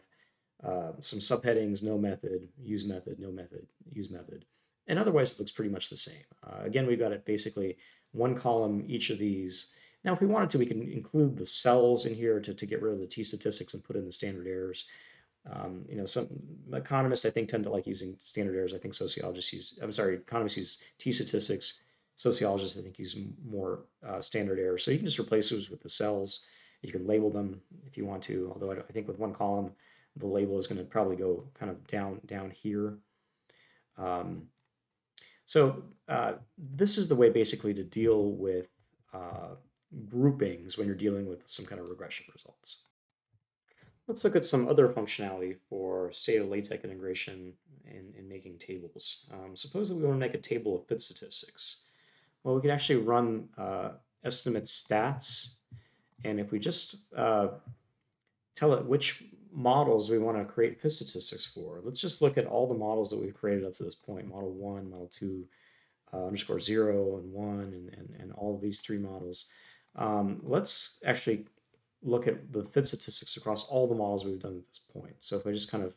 [SPEAKER 1] uh, some subheadings, no method, use method, no method, use method. And otherwise it looks pretty much the same. Uh, again, we've got it basically one column, each of these. Now, if we wanted to, we can include the cells in here to, to get rid of the t-statistics and put in the standard errors. Um, you know, some economists, I think, tend to like using standard errors. I think sociologists use, I'm sorry, economists use t-statistics Sociologists, I think, use more uh, standard errors. So you can just replace those with the cells. You can label them if you want to, although I, I think with one column, the label is going to probably go kind of down, down here. Um, so uh, this is the way basically to deal with uh, groupings when you're dealing with some kind of regression results. Let's look at some other functionality for Stata LaTeX integration in, in making tables. Um, suppose that we want to make a table of fit statistics. Well, we can actually run uh, estimate stats. And if we just uh, tell it which models we want to create fit statistics for, let's just look at all the models that we've created up to this point, model one, model two, uh, underscore zero and one, and, and, and all of these three models. Um, let's actually look at the fit statistics across all the models we've done at this point. So if I just kind of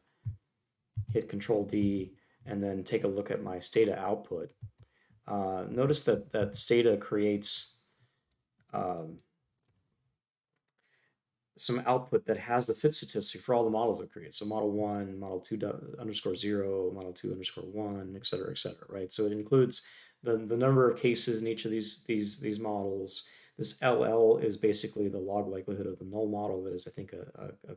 [SPEAKER 1] hit Control D and then take a look at my Stata output, uh, notice that, that Stata creates um, some output that has the fit statistic for all the models that create. So model one, model two underscore zero, model two underscore one, et cetera, et cetera, right? So it includes the, the number of cases in each of these, these, these models. This LL is basically the log likelihood of the null model that is, I think, a, a,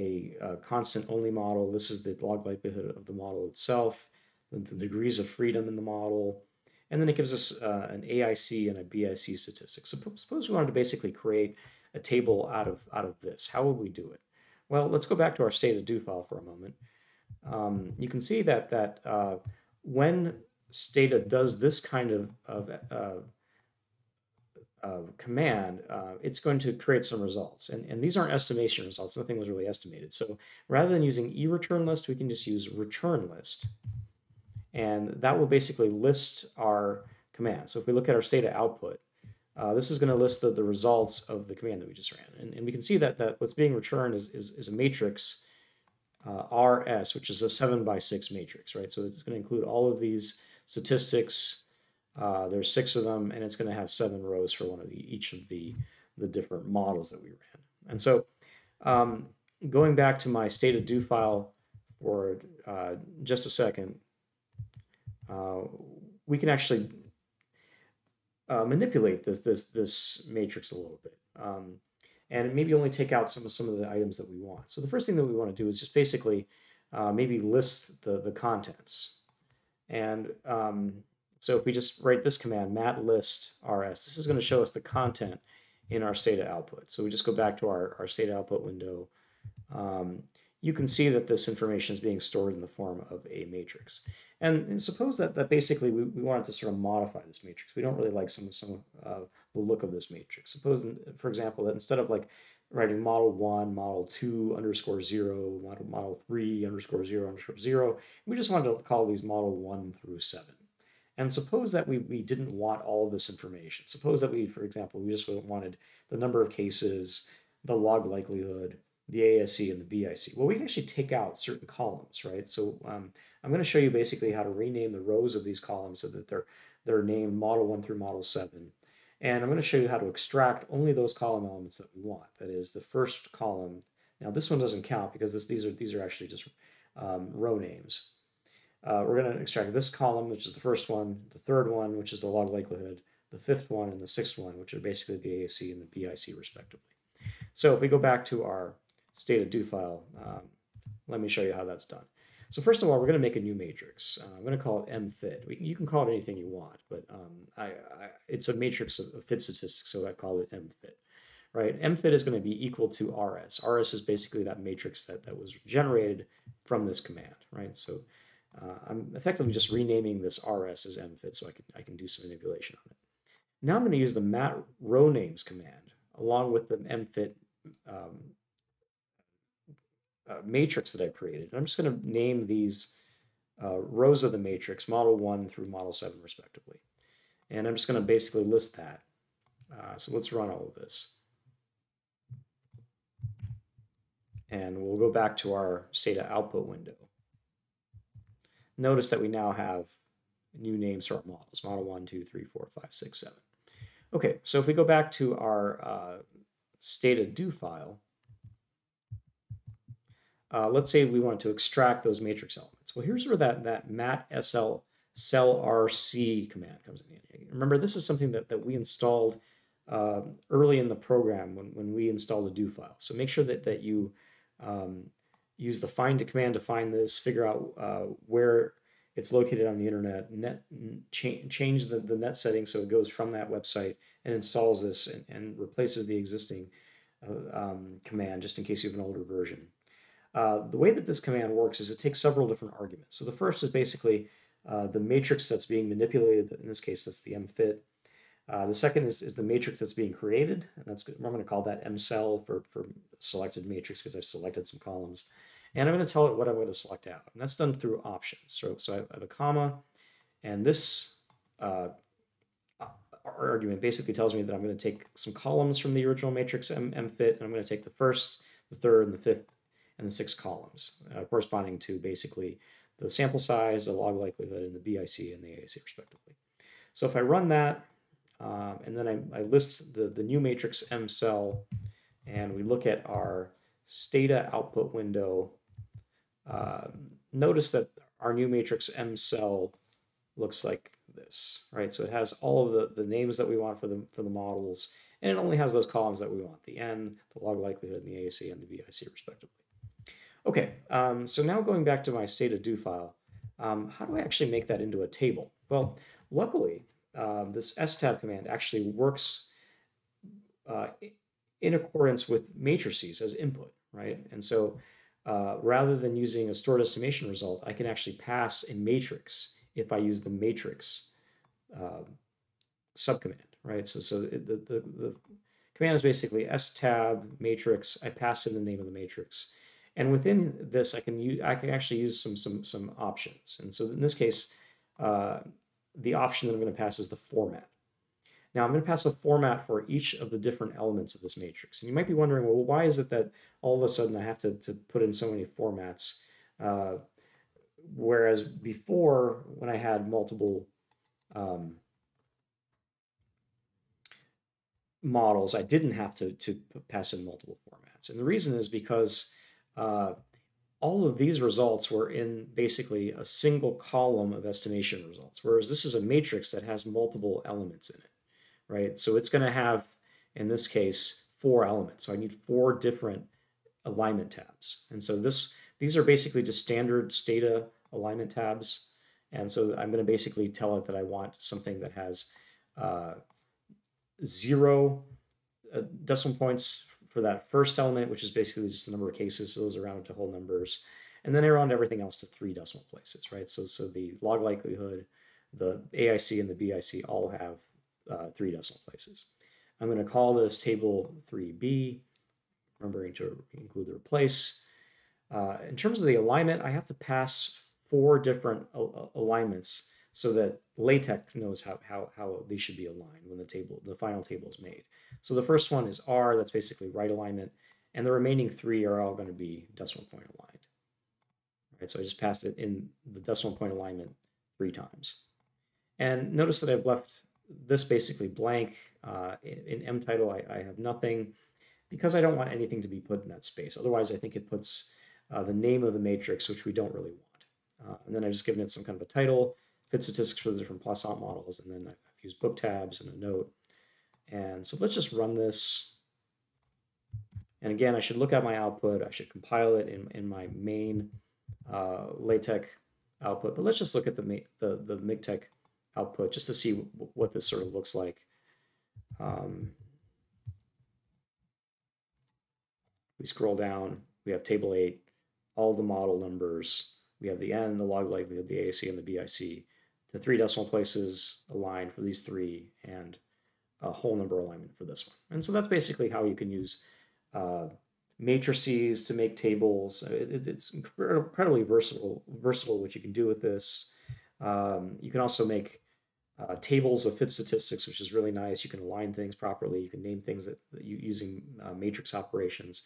[SPEAKER 1] a, a constant only model. This is the log likelihood of the model itself, the, the degrees of freedom in the model, and then it gives us uh, an AIC and a BIC statistic. So suppose we wanted to basically create a table out of, out of this. How would we do it? Well, let's go back to our stata do file for a moment. Um, you can see that, that uh, when stata does this kind of, of uh, command, uh, it's going to create some results. And, and these aren't estimation results. Nothing was really estimated. So rather than using eReturn list, we can just use return list. And that will basically list our command. So if we look at our stata output, uh, this is going to list the, the results of the command that we just ran. And, and we can see that, that what's being returned is, is, is a matrix uh, RS, which is a 7 by 6 matrix, right? So it's going to include all of these statistics. Uh, there's six of them, and it's going to have seven rows for one of the, each of the, the different models that we ran. And so um, going back to my stata do file for uh, just a second, uh, we can actually uh, manipulate this this this matrix a little bit, um, and maybe only take out some of some of the items that we want. So the first thing that we want to do is just basically uh, maybe list the the contents, and um, so if we just write this command mat list rs, this is going to show us the content in our stata output. So we just go back to our, our stata output window. Um, you can see that this information is being stored in the form of a matrix. And, and suppose that, that basically we, we wanted to sort of modify this matrix. We don't really like some, some uh, the look of this matrix. Suppose, for example, that instead of like writing model 1, model 2 underscore 0, model, model 3 underscore 0 underscore 0, we just wanted to call these model 1 through 7. And suppose that we, we didn't want all this information. Suppose that we, for example, we just wanted the number of cases, the log likelihood, the AIC, and the BIC. Well, we can actually take out certain columns, right? So um, I'm going to show you basically how to rename the rows of these columns so that they're, they're named model 1 through model 7. And I'm going to show you how to extract only those column elements that we want. That is the first column. Now this one doesn't count because this, these, are, these are actually just um, row names. Uh, we're going to extract this column, which is the first one, the third one, which is the log likelihood, the fifth one, and the sixth one, which are basically the AIC and the BIC respectively. So if we go back to our stata do file, um, let me show you how that's done. So first of all, we're going to make a new matrix. Uh, I'm going to call it mfit. We, you can call it anything you want, but um, I, I, it's a matrix of, of fit statistics, so I call it mfit. Right? mfit is going to be equal to rs. rs is basically that matrix that, that was generated from this command. Right? So uh, I'm effectively just renaming this rs as mfit so I can, I can do some manipulation on it. Now I'm going to use the mat row names command along with the mfit um, uh, matrix that I created. And I'm just going to name these uh, rows of the matrix, model 1 through model 7 respectively. And I'm just going to basically list that. Uh, so let's run all of this. And we'll go back to our Stata output window. Notice that we now have new names for our models, model 1, 2, 3, 4, 5, 6, 7. Okay, so if we go back to our uh, stata do file, uh, let's say we want to extract those matrix elements. Well, here's where that, that mat sl cell rc command comes in. Remember, this is something that, that we installed uh, early in the program when, when we installed the do file. So make sure that, that you um, use the find command to find this, figure out uh, where it's located on the internet, net, cha change the, the net setting so it goes from that website and installs this and, and replaces the existing uh, um, command just in case you have an older version. Uh, the way that this command works is it takes several different arguments. So the first is basically uh, the matrix that's being manipulated. In this case, that's the mfit. Uh, the second is, is the matrix that's being created, and that's I'm going to call that mcell for, for selected matrix because I've selected some columns. And I'm going to tell it what I'm going to select out. And that's done through options. So, so I have a comma, and this uh, argument basically tells me that I'm going to take some columns from the original matrix M, mfit, and I'm going to take the first, the third, and the fifth and the sixth columns, uh, corresponding to basically the sample size, the log likelihood, and the BIC and the AIC respectively. So if I run that, um, and then I, I, list the, the new matrix M cell and we look at our stata output window, uh, notice that our new matrix M cell looks like this, right? So it has all of the, the names that we want for the, for the models, and it only has those columns that we want, the N, the log likelihood, and the AIC and the BIC respectively. Okay, um, so now going back to my stata do file, um, how do I actually make that into a table? Well, luckily, uh, this esttab command actually works uh, in accordance with matrices as input, right? And so uh, rather than using a stored estimation result, I can actually pass a matrix if I use the matrix uh, subcommand, right? So, so the, the, the command is basically esttab matrix. I pass in the name of the matrix. And within this, I can use, I can actually use some, some, some options. And so in this case, uh, the option that I'm going to pass is the format. Now I'm going to pass a format for each of the different elements of this matrix. And you might be wondering, well, why is it that all of a sudden I have to, to put in so many formats? Uh, whereas before, when I had multiple um, models, I didn't have to, to pass in multiple formats. And the reason is because uh, all of these results were in basically a single column of estimation results, whereas this is a matrix that has multiple elements in it right? So it's going to have, in this case, four elements. So I need four different alignment tabs. And so this these are basically just standard stata alignment tabs. And so I'm going to basically tell it that I want something that has uh, zero uh, decimal points for that first element, which is basically just the number of cases. So those are rounded to whole numbers. And then I round everything else to three decimal places, right? So, so the log likelihood, the AIC, and the BIC all have uh, three decimal places. I'm going to call this table 3b, remembering to include the replace. Uh, in terms of the alignment, I have to pass four different alignments so that LaTeX knows how, how, how they should be aligned when the table, the final table is made. So the first one is R, that's basically right alignment, and the remaining three are all going to be decimal point aligned. Right, so I just passed it in the decimal point alignment three times. And notice that I've left this basically blank. Uh, in, in title. I, I, have nothing because I don't want anything to be put in that space. Otherwise, I think it puts uh, the name of the matrix, which we don't really want. Uh, and then I've just given it some kind of a title, fit statistics for the different Poisson models, and then I've used booktabs and a note. And so let's just run this. And again, I should look at my output. I should compile it in, in my main uh, LaTeX output. But let's just look at the, the, the output just to see what this sort of looks like. Um, we scroll down, we have table 8, all the model numbers. We have the N, the log likelihood, the AIC, and the BIC. The three decimal places aligned for these three, and a whole number alignment for this one. And so that's basically how you can use uh, matrices to make tables. It, it's incredibly versatile, versatile what you can do with this. Um, you can also make uh, tables of fit statistics, which is really nice. You can align things properly. You can name things that, that you using uh, matrix operations.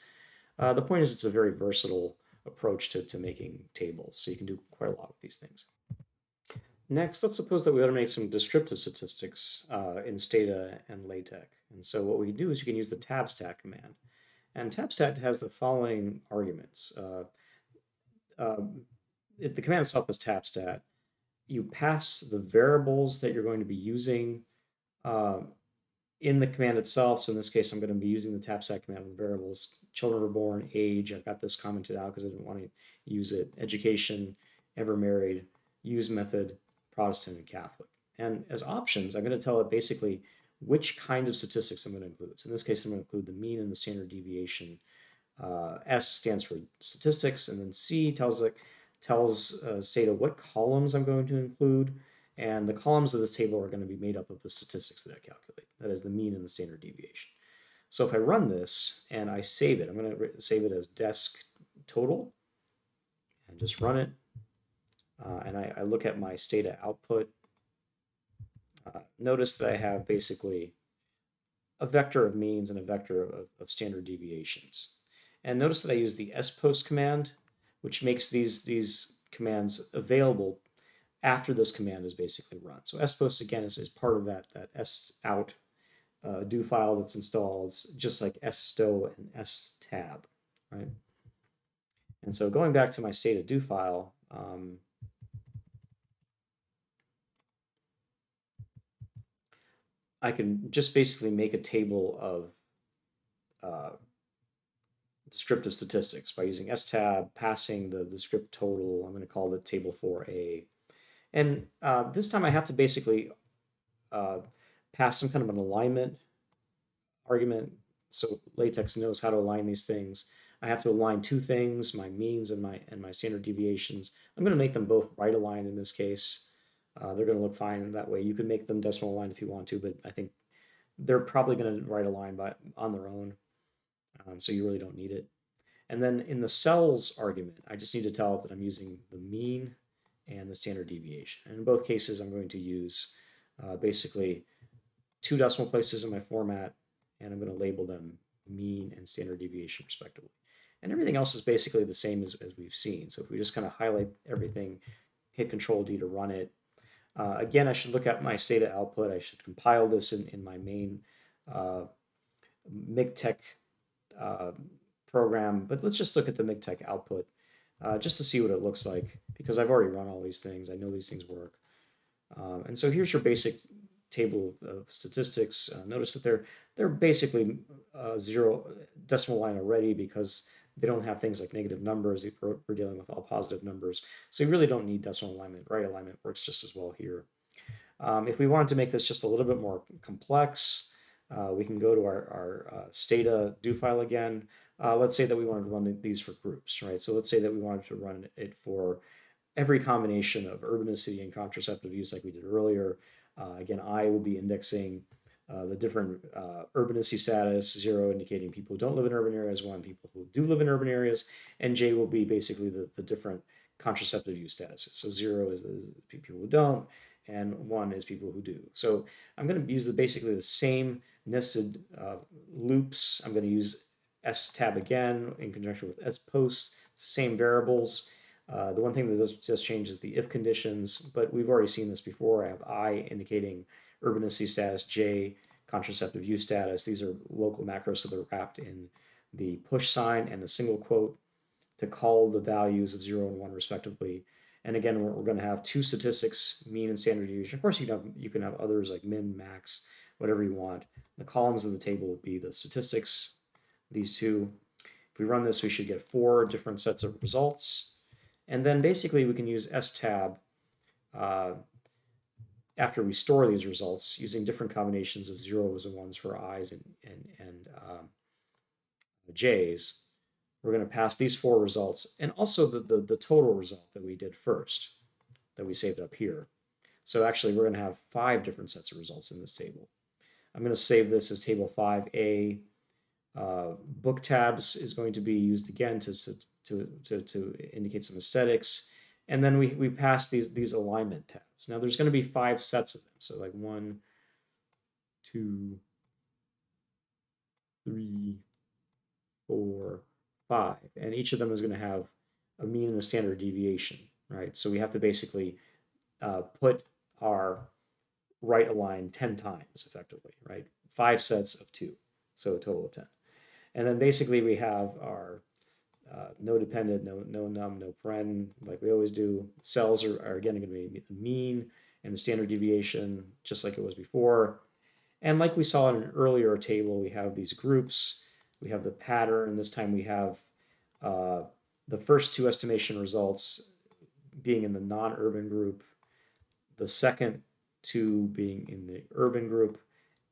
[SPEAKER 1] Uh, the point is it's a very versatile approach to, to making tables. So you can do quite a lot with these things. Next, let's suppose that we want to make some descriptive statistics uh, in Stata and LaTeX. And so what we do is you can use the tabstat command. And tabstat has the following arguments. Uh, um, it, the command itself is tabstat you pass the variables that you're going to be using uh, in the command itself. So in this case, I'm going to be using the tabstat command with variables. Children were born, age, I've got this commented out because I didn't want to use it. Education, ever married, use method, Protestant and Catholic. And as options, I'm going to tell it basically which kind of statistics I'm going to include. So in this case, I'm going to include the mean and the standard deviation. Uh, S stands for statistics, and then C tells it tells uh, Stata what columns I'm going to include, and the columns of this table are going to be made up of the statistics that I calculate, that is the mean and the standard deviation. So if I run this and I save it, I'm going to save it as desk total and just run it. Uh, and I, I, look at my Stata output. Uh, notice that I have basically a vector of means and a vector of, of standard deviations. And notice that I use the estpost command which makes these, these commands available after this command is basically run. So estpost again is, is part of that, that s out uh, do file that's installed, just like eststo and esttab, right? And so going back to my stata do file, um, I can just basically make a table of uh, descriptive statistics by using esttab, passing the, the script total. I'm going to call it table 4a. And uh, this time I have to basically uh, pass some kind of an alignment argument. So LaTeX knows how to align these things. I have to align two things, my means and my and my standard deviations. I'm going to make them both right aligned in this case. Uh, they're going to look fine that way. You can make them decimal aligned if you want to, but I think they're probably going to right align by on their own. Um, so you really don't need it. And then in the cells argument, I just need to tell that I'm using the mean and the standard deviation. And in both cases, I'm going to use uh, basically two decimal places in my format, and I'm going to label them mean and standard deviation respectively. And everything else is basically the same as, as we've seen. So if we just kind of highlight everything, hit Control D to run it. Uh, again, I should look at my Stata output. I should compile this in, in my main uh, MikTeX uh, program, but let's just look at the MikTeX output uh, just to see what it looks like because I've already run all these things. I know these things work. Um, and so here's your basic table of, of statistics. Uh, notice that they're they're basically uh, zero decimal line already because they don't have things like negative numbers. We're dealing with all positive numbers. So you really don't need decimal alignment. Right alignment works just as well here. Um, if we wanted to make this just a little bit more complex, uh, we can go to our, our uh, stata do file again. Uh, let's say that we wanted to run these for groups, right? So let's say that we wanted to run it for every combination of urbanicity and contraceptive use like we did earlier. Uh, again, I will be indexing uh, the different uh, urbanicity status, zero indicating people who don't live in urban areas, one people who do live in urban areas, and J will be basically the, the different contraceptive use statuses. So zero is the people who don't, and one is people who do. So I'm going to use the, basically the same nested uh, loops. I'm going to use esttab again in conjunction with estpost, same variables. Uh, the one thing that does just change is the if conditions, but we've already seen this before. I have I indicating urbanicity status, J contraceptive use status. These are local macros, so they're wrapped in the push sign and the single quote to call the values of 0 and 1 respectively. And again, we're, we're going to have two statistics, mean and standard deviation. Of course, you can have, you can have others like min, max, whatever you want. The columns of the table would be the statistics, these two. If we run this, we should get four different sets of results. And then basically we can use esttab uh, after we store these results using different combinations of zeros and ones for i's and, and, and um, j's. We're going to pass these four results and also the, the, the total result that we did first that we saved up here. So actually we're going to have five different sets of results in this table. I'm going to save this as table 5a. Uh, booktabs is going to be used again to, to, to, to, indicate some aesthetics. And then we, we pass these, these alignment tabs. Now there's going to be five sets of them. So like one, two, three, four, five. And each of them is going to have a mean and a standard deviation, right? So we have to basically uh, put our right align 10 times effectively, right? Five sets of two, so a total of 10. And then basically we have our uh, no dependent, no no num, no paren, like we always do. Cells are, are again going to be the mean and the standard deviation, just like it was before. And like we saw in an earlier table, we have these groups. We have the pattern. This time we have uh, the first two estimation results being in the non-urban group, the second two being in the urban group,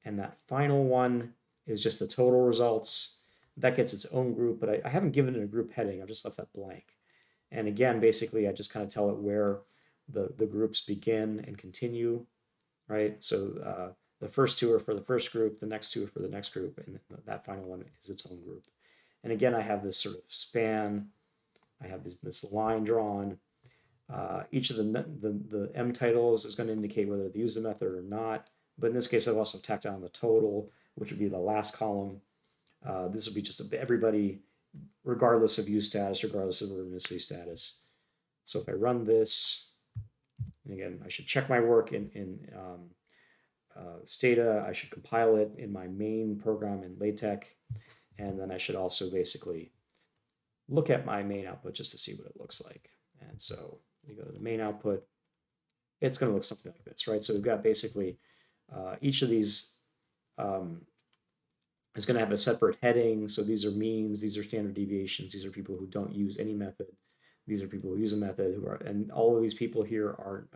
[SPEAKER 1] and that final one is just the total results that gets its own group, but I, I haven't given it a group heading. I've just left that blank. And again, basically, I just kind of tell it where the, the groups begin and continue, right? So uh, the first two are for the first group, the next two are for the next group, and that final one is its own group. And again, I have this sort of span. I have this, this line drawn. Uh, each of the, the, the mtitles is going to indicate whether they use the method or not. But in this case, I've also tacked on the total, which would be the last column. Uh, this will be just everybody, regardless of use status, regardless of urbanicity status. So if I run this, and again, I should check my work in, in um, uh, Stata, I should compile it in my main program in LaTeX, and then I should also basically look at my main output just to see what it looks like. And so we go to the main output, it's going to look something like this, right? So we've got basically uh, each of these um, is going to have a separate heading. So these are means, these are standard deviations, these are people who don't use any method. These are people who use a method who are, and all of these people here are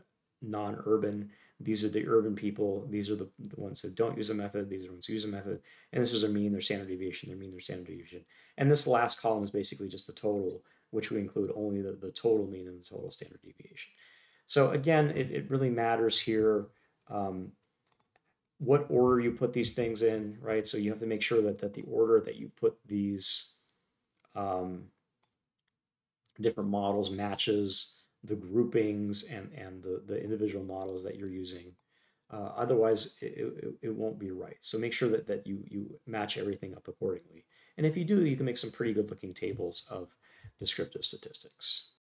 [SPEAKER 1] non-urban. These are the urban people. These are the, the ones who don't use a method. These are the ones who use a method. And this is their mean, their standard deviation, their mean, their standard deviation. And this last column is basically just the total, which we include only the, the total mean and the total standard deviation. So again, it, it really matters here um, what order you put these things in, right? So you have to make sure that, that the order that you put these um, different models matches the groupings and, and the, the individual models that you're using. Uh, otherwise, it, it, it, won't be right. So make sure that, that you, you match everything up accordingly. And if you do, you can make some pretty good looking tables of descriptive statistics.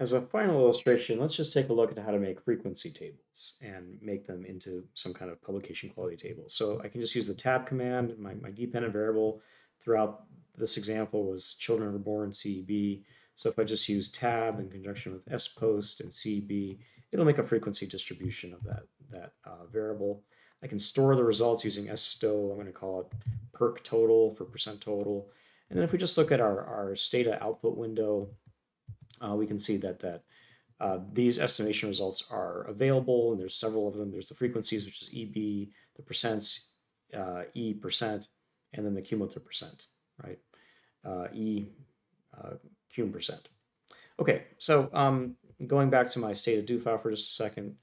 [SPEAKER 1] As a final illustration, let's just take a look at how to make frequency tables and make them into some kind of publication quality table. So I can just use the tab command. My, my dependent variable throughout this example was children are born CEB. So if I just use tab in conjunction with estpost and CEB, it'll make a frequency distribution of that, that uh, variable. I can store the results using eststo. I'm going to call it perk total for percent total. And then if we just look at our, our stata output window, uh, we can see that, that uh, these estimation results are available, and there's several of them. There's the frequencies, which is EB, the percents, uh, E percent, and then the cumulative percent, right? Uh, e uh, cum percent. Okay, so um, going back to my stata do file for just a second.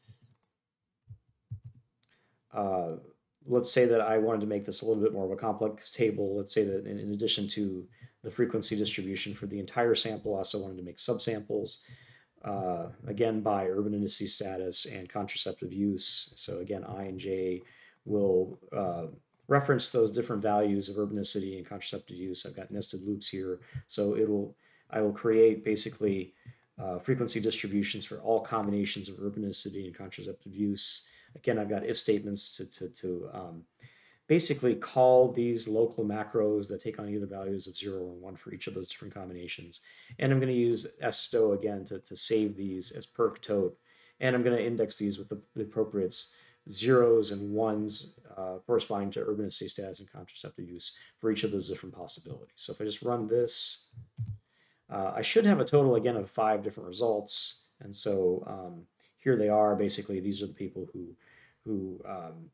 [SPEAKER 1] Uh, let's say that I wanted to make this a little bit more of a complex table. Let's say that in, in addition to the frequency distribution for the entire sample, I also wanted to make subsamples, uh, again by urban urbanicity status and contraceptive use. So again, I and J will uh, reference those different values of urbanicity and contraceptive use. I've got nested loops here, so it will I will create basically uh, frequency distributions for all combinations of urbanicity and contraceptive use. Again, I've got if statements to, to, to um, basically call these local macros that take on either values of 0 or 1 for each of those different combinations. And I'm going to use eststo again to, to save these as perk tote. And I'm going to index these with the, the appropriate zeros and ones uh, corresponding to urban urbanicity status and contraceptive use for each of those different possibilities. So if I just run this, uh, I should have a total again of five different results. And so um, here they are. Basically, these are the people who who um,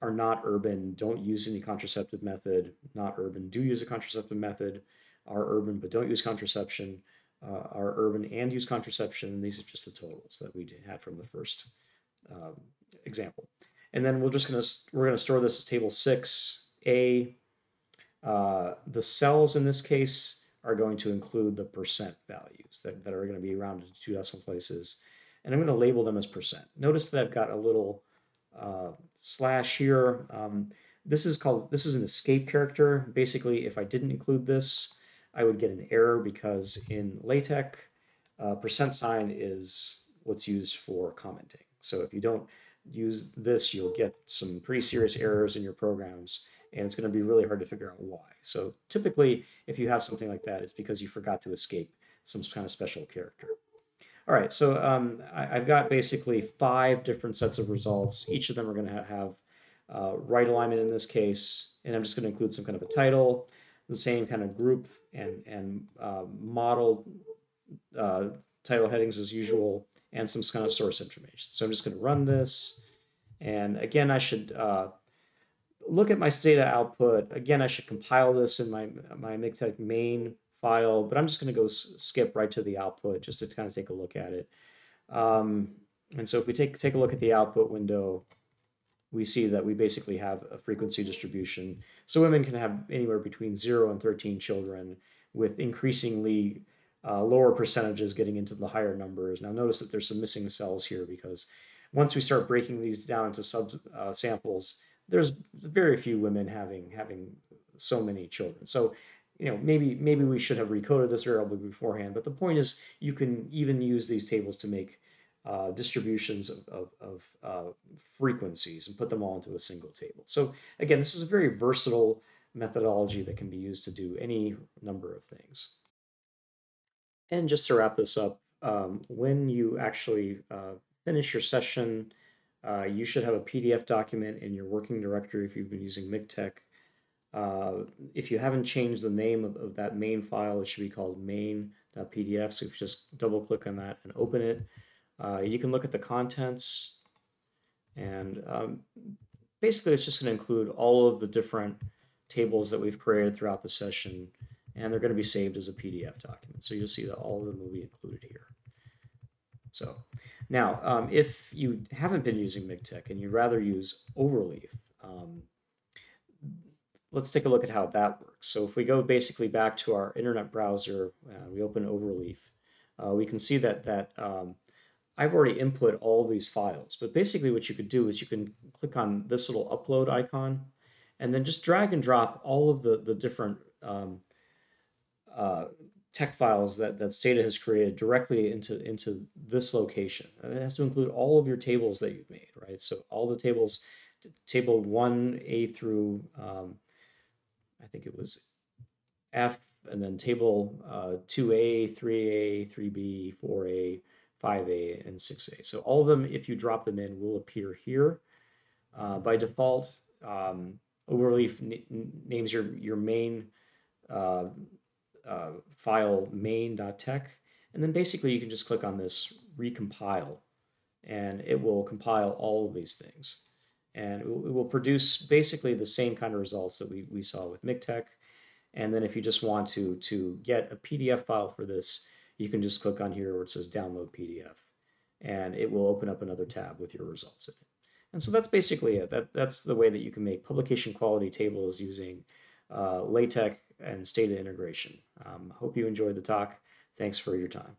[SPEAKER 1] are not urban, don't use any contraceptive method, not urban, do use a contraceptive method, are urban but don't use contraception, uh, are urban and use contraception. And these are just the totals that we had from the first um, example. And then we're just gonna we're gonna store this as table six A. Uh, the cells in this case are going to include the percent values that, that are going to be rounded to two decimal places. And I'm going to label them as percent. Notice that I've got a little uh, slash here. Um, this is called, this is an escape character. Basically, if I didn't include this, I would get an error because in LaTeX, uh, percent sign is what's used for commenting. So if you don't use this, you'll get some pretty serious errors in your programs and it's going to be really hard to figure out why. So typically, if you have something like that, it's because you forgot to escape some kind of special character. All right, so um, I, have got basically five different sets of results. Each of them are going to have uh, right alignment in this case, and I'm just going to include some kind of a title, the same kind of group and, and uh, model uh, title headings as usual, and some kind of source information. So I'm just going to run this, and again, I should uh, look at my stata output. Again, I should compile this in my, my MikTeX main file, but I'm just going to go skip right to the output just to kind of take a look at it. Um, and so if we take, take a look at the output window, we see that we basically have a frequency distribution. So women can have anywhere between 0 and 13 children with increasingly uh, lower percentages getting into the higher numbers. Now notice that there's some missing cells here because once we start breaking these down into sub uh, samples, there's very few women having having so many children. So, you know, maybe maybe we should have recoded this variable beforehand. But the point is, you can even use these tables to make uh, distributions of, of, of uh, frequencies and put them all into a single table. So again, this is a very versatile methodology that can be used to do any number of things. And just to wrap this up, um, when you actually uh, finish your session, uh, you should have a PDF document in your working directory if you've been using MikTeX. Uh, if you haven't changed the name of, of, that main file, it should be called main.pdf. So if you just double click on that and open it, uh, you can look at the contents. And um, basically, it's just going to include all of the different tables that we've created throughout the session, and they're going to be saved as a PDF document. So you'll see that all of them will be included here. So now, um, if you haven't been using MikTeX and you'd rather use Overleaf, um, let's take a look at how that works. So if we go basically back to our internet browser, uh, we open Overleaf, uh, we can see that that um, I've already input all these files. But basically what you could do is you can click on this little upload icon and then just drag and drop all of the, the different um, uh, TeX files that, that Stata has created directly into, into this location. And it has to include all of your tables that you've made, right? So all the tables, table 1A through, um, think it was F, and then table uh, 2A, 3A, 3B, 4A, 5A, and 6A. So all of them, if you drop them in, will appear here. Uh, by default, um, Overleaf names your, your main uh, uh, file main.tex, and then basically you can just click on this recompile, and it will compile all of these things. And it will, produce basically the same kind of results that we, we saw with MikTeX. And then if you just want to, to get a PDF file for this, you can just click on here where it says download PDF. And it will open up another tab with your results in it. And so that's basically it. That, that's the way that you can make publication quality tables using uh, LaTeX and Stata integration. Um, hope you enjoyed the talk. Thanks for your time.